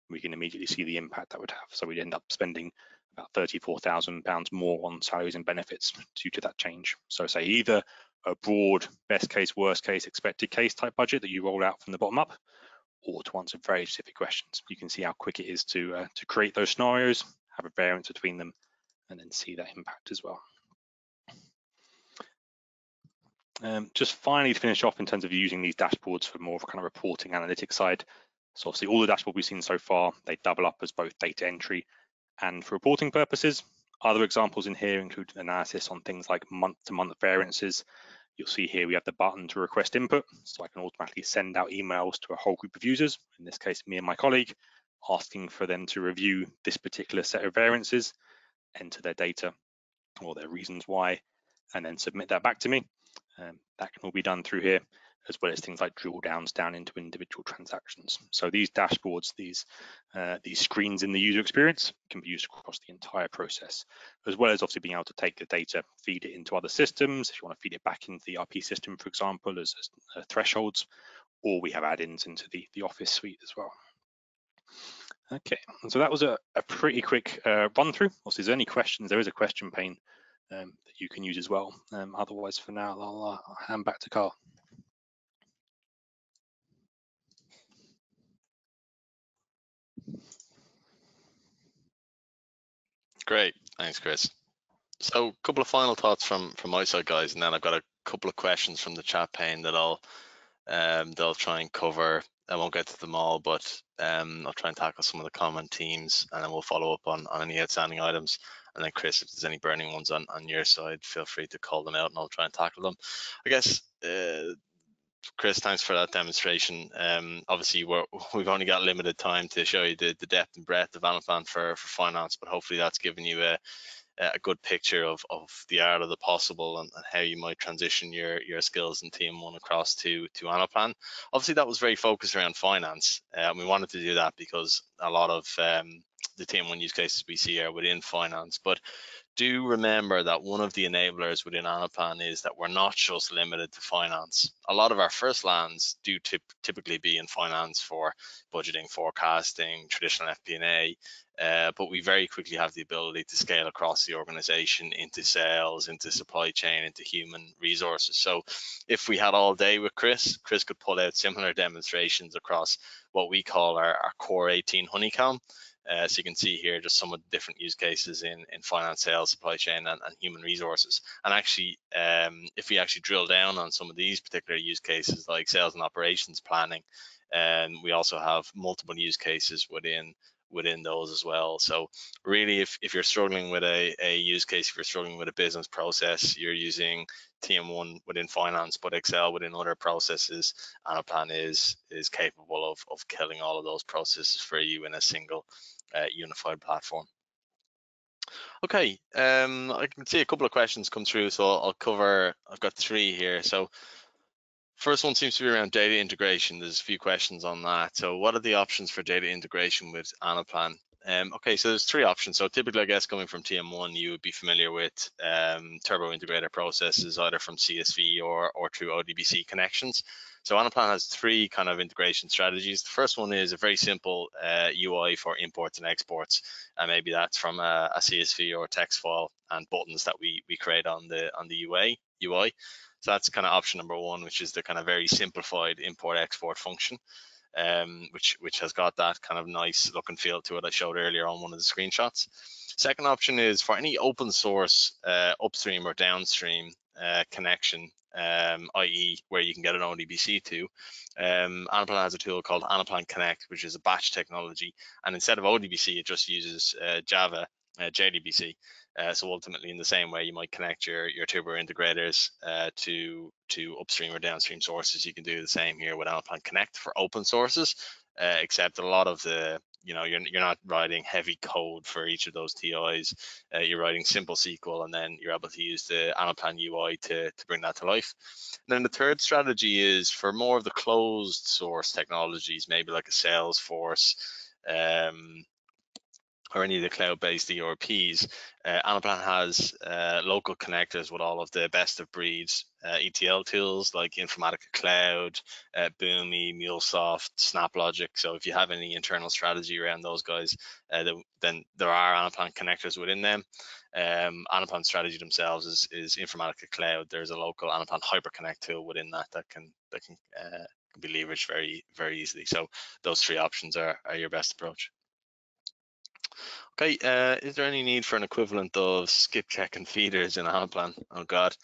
We can immediately see the impact that would have. So we'd end up spending about £34,000 more on salaries and benefits due to that change. So say either a broad best case, worst case, expected case type budget that you roll out from the bottom up, or to answer very specific questions. You can see how quick it is to uh, to create those scenarios, have a variance between them, and then see that impact as well. Um, just finally to finish off in terms of using these dashboards for more of a kind of reporting analytics side. So obviously all the dashboards we've seen so far, they double up as both data entry and for reporting purposes. Other examples in here include analysis on things like month-to-month -month variances. You'll see here we have the button to request input, so I can automatically send out emails to a whole group of users, in this case, me and my colleague, asking for them to review this particular set of variances, enter their data or their reasons why, and then submit that back to me. Um, that can all be done through here as well as things like drill downs down into individual transactions. So these dashboards, these uh, these screens in the user experience can be used across the entire process, as well as obviously being able to take the data, feed it into other systems. If you want to feed it back into the ERP system, for example, as, as uh, thresholds, or we have add-ins into the, the Office suite as well. Okay, so that was a, a pretty quick uh, run through. Also, if there's any questions, there is a question pane um, that you can use as well. Um, otherwise, for now, I'll, uh, I'll hand back to Carl. Great, thanks, Chris. So, a couple of final thoughts from from my side, guys, and then I've got a couple of questions from the chat pane that I'll um, they'll try and cover. I won't get to them all, but um, I'll try and tackle some of the common themes, and then we'll follow up on, on any outstanding items. And then, Chris, if there's any burning ones on, on your side, feel free to call them out, and I'll try and tackle them. I guess uh, Chris, thanks for that demonstration. Um, obviously, we have only got limited time to show you the, the depth and breadth of Anaplan for, for finance, but hopefully that's given you a, a good picture of, of the art of the possible and, and, how you might transition your your skills and TM1 across to to Anaplan. Obviously, that was very focused around finance, uh, and we wanted to do that because a lot of um, the TM1 use cases we see are within finance, but do remember that one of the enablers within Anaplan is that we're not just limited to finance. A lot of our first lands do typically be in finance for budgeting, forecasting, traditional FP&A, uh, but we very quickly have the ability to scale across the organization into sales, into supply chain, into human resources. So if we had all day with Chris, Chris could pull out similar demonstrations across what we call our, our core 18 honeycomb. Uh, so you can see here just some of the different use cases in, in finance, sales, supply chain, and, and human resources. And actually, um, if we actually drill down on some of these particular use cases like sales and operations planning, and we also have multiple use cases within within those as well. So really, if, if you're struggling with a, a use case, if you're struggling with a business process, you're using TM1 within finance, but Excel within other processes, Anaplan is is capable of, of killing all of those processes for you in a single uh, unified platform. Okay, um, I can see a couple of questions come through, so I'll cover, I've got three here. So First one seems to be around data integration. There's a few questions on that. So what are the options for data integration with Anaplan? Um, okay, so there's three options. So typically, I guess coming from TM1, you would be familiar with um, TurboIntegrator processes, either from CSV or, or through ODBC connections. So Anaplan has three kind of integration strategies. The first one is a very simple uh, UI for imports and exports, and maybe that's from a, a CSV or a text file and buttons that we we create on the on the UI UI. So that's kind of option number one, which is the kind of very simplified import export function, um, which which has got that kind of nice look and feel to it I showed earlier on one of the screenshots. Second option is for any open source uh, upstream or downstream uh, connection, um, i.e. where you can get an ODBC to, um, Anaplan has a tool called Anaplan Connect, which is a batch technology. And instead of ODBC, it just uses uh, Java uh, JDBC. Uh, so ultimately, in the same way you might connect your your TurboIntegrators uh, to to upstream or downstream sources, you can do the same here with Anaplan Connect for open sources. Uh, except a lot of the you know you're you're not writing heavy code for each of those TIs. Uh, you're writing simple SQL, and then you're able to use the Anaplan UI to to bring that to life. And then the third strategy is for more of the closed source technologies, maybe like a Salesforce. Um, or any of the cloud-based ERPs, uh, Anaplan has uh, local connectors with all of the best of breeds uh, ETL tools like Informatica Cloud, uh, Boomi, MuleSoft, SnapLogic. So if you have any internal strategy around those guys, uh, then there are Anaplan connectors within them. Um, Anaplan strategy themselves is, is Informatica Cloud. There's a local Anaplan HyperConnect tool within that that can that can, uh, can be leveraged very very easily. So those three options are, are your best approach. Okay, uh, is there any need for an equivalent of skipcheck and feeders in Anaplan? Oh God.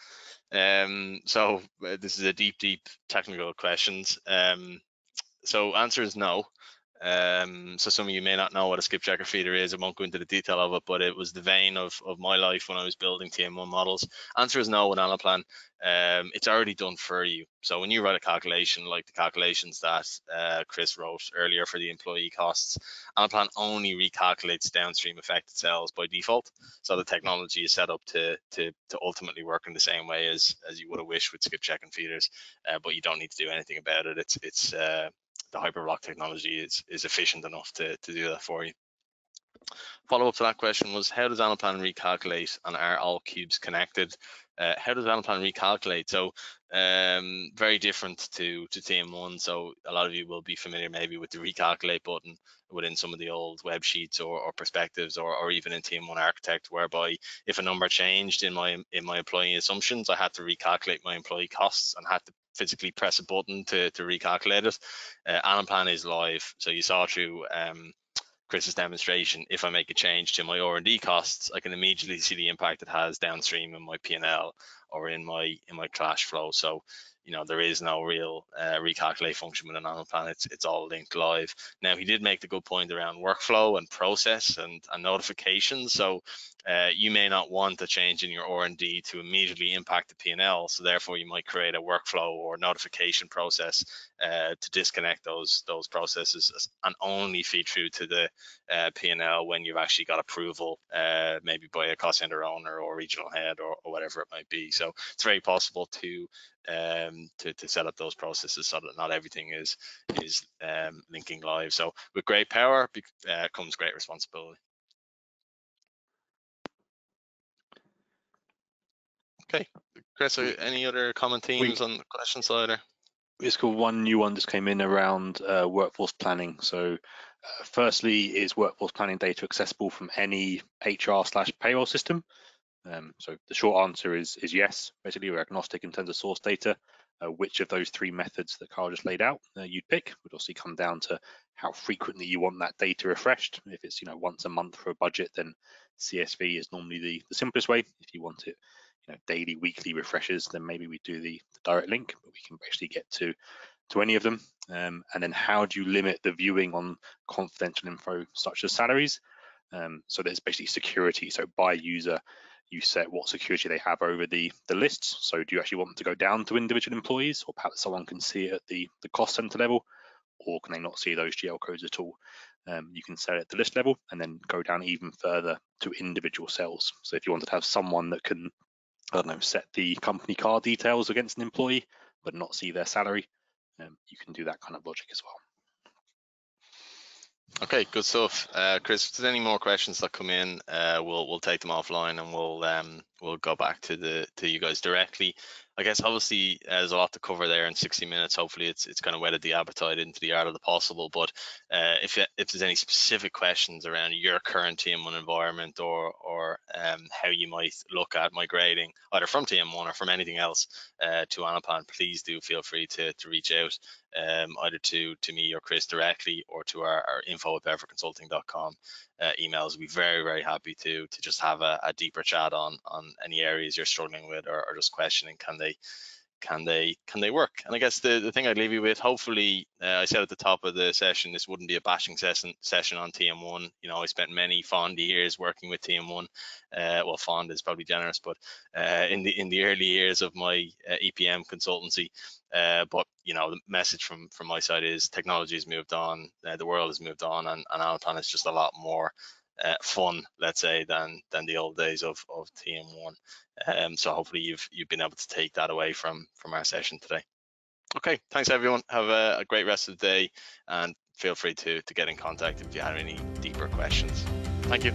Um, so uh, this is a deep, deep technical questions. Um, so answer is no. Um, so some of you may not know what a skip checker feeder is. I won't go into the detail of it, but it was the vein of, of my life when I was building TM1 models. Answer is no with Anaplan. Um, it's already done for you. So when you write a calculation like the calculations that uh, Chris wrote earlier for the employee costs, Anaplan only recalculates downstream affected cells by default. So the technology is set up to to, to ultimately work in the same way as as you would have wished with skipcheck and feeders, uh, but you don't need to do anything about it. It's it's uh, the hyperblock technology is is efficient enough to to do that for you. Follow up to that question was how does Anaplan recalculate and are all cubes connected? Uh, how does Anaplan recalculate? So um, very different to to TM1. So a lot of you will be familiar maybe with the recalculate button within some of the old web sheets or, or perspectives or, or even in TM1 Architect, whereby if a number changed in my in my employee assumptions, I had to recalculate my employee costs and had to physically press a button to, to recalculate it. Uh, Anaplan is live, so you saw through um, Chris's demonstration, if I make a change to my R&D costs, I can immediately see the impact it has downstream in my P&L or in my in my cash flow. So you know there is no real uh, recalculate function within Anaplan. It's it's all linked live. Now he did make the good point around workflow and process and, and notifications. So uh, you may not want a change in your R&D to immediately impact the P&L. So therefore, you might create a workflow or notification process uh, to disconnect those those processes and only feed through to the uh, P&L when you've actually got approval, uh, maybe by a cost center owner or regional head or, or, whatever it might be. So it's very possible to um, to, to set up those processes so that not everything is is um, linking live. So with great power uh, comes great responsibility. Okay, Chris, any other common themes we, on the question side? Or? It's got one new one just came in around uh, workforce planning. So, uh, firstly, is workforce planning data accessible from any HR slash payroll system? Um, so the short answer is is yes. Basically, we're agnostic in terms of source data. Uh, which of those three methods that Carl just laid out uh, you'd pick would also come down to how frequently you want that data refreshed. If it's you know once a month for a budget, then CSV is normally the, the simplest way. If you want it you know, daily, weekly refreshers, then maybe we do the, the direct link, but we can actually get to to any of them? Um, and then how do you limit the viewing on confidential info such as salaries? Um, so there's basically security. So by user, you set what security they have over the, the lists. So do you actually want them to go down to individual employees or perhaps someone can see it at the, the cost center level or can they not see those GL codes at all? Um, you can set it at the list level and then go down even further to individual cells. So if you wanted to have someone that can, I don't know, set the company car details against an employee, but not see their salary, um, you can do that kind of logic as well. Okay, good stuff, uh, Chris. If there's any more questions that come in, uh, we'll we'll take them offline and we'll um, we'll go back to the to you guys directly. I guess obviously uh, there's a lot to cover there in 60 minutes. Hopefully it's it's kind of whetted the appetite into the art of the possible. But uh, if if there's any specific questions around your current TM1 environment or or um, how you might look at migrating either from TM1 or from anything else uh, to Anaplan, please do feel free to to reach out um, either to to me or Chris directly or to our, our info at bedfordconsulting.com uh, emails. We'd be very, very happy to to just have a, a, deeper chat on on any areas you're struggling with or, or just questioning can they can they can they work? And i guess the, the thing i'd leave you with hopefully uh, i said at the top of the session this wouldn't be a bashing session session on tm1 you know i spent many fond years working with tm1 uh, well fond is probably generous but uh, in the in the early years of my uh, epm consultancy uh, but you know the message from from my side is technology has moved on uh, the world has moved on and, and Anaplan is just a lot more uh, fun, let's say, than than the old days of of TM1. Um, so hopefully you've you've been able to take that away from from our session today. Okay, thanks everyone. Have a, a great rest of the day, and feel free to to get in contact if you have any deeper questions. Thank you.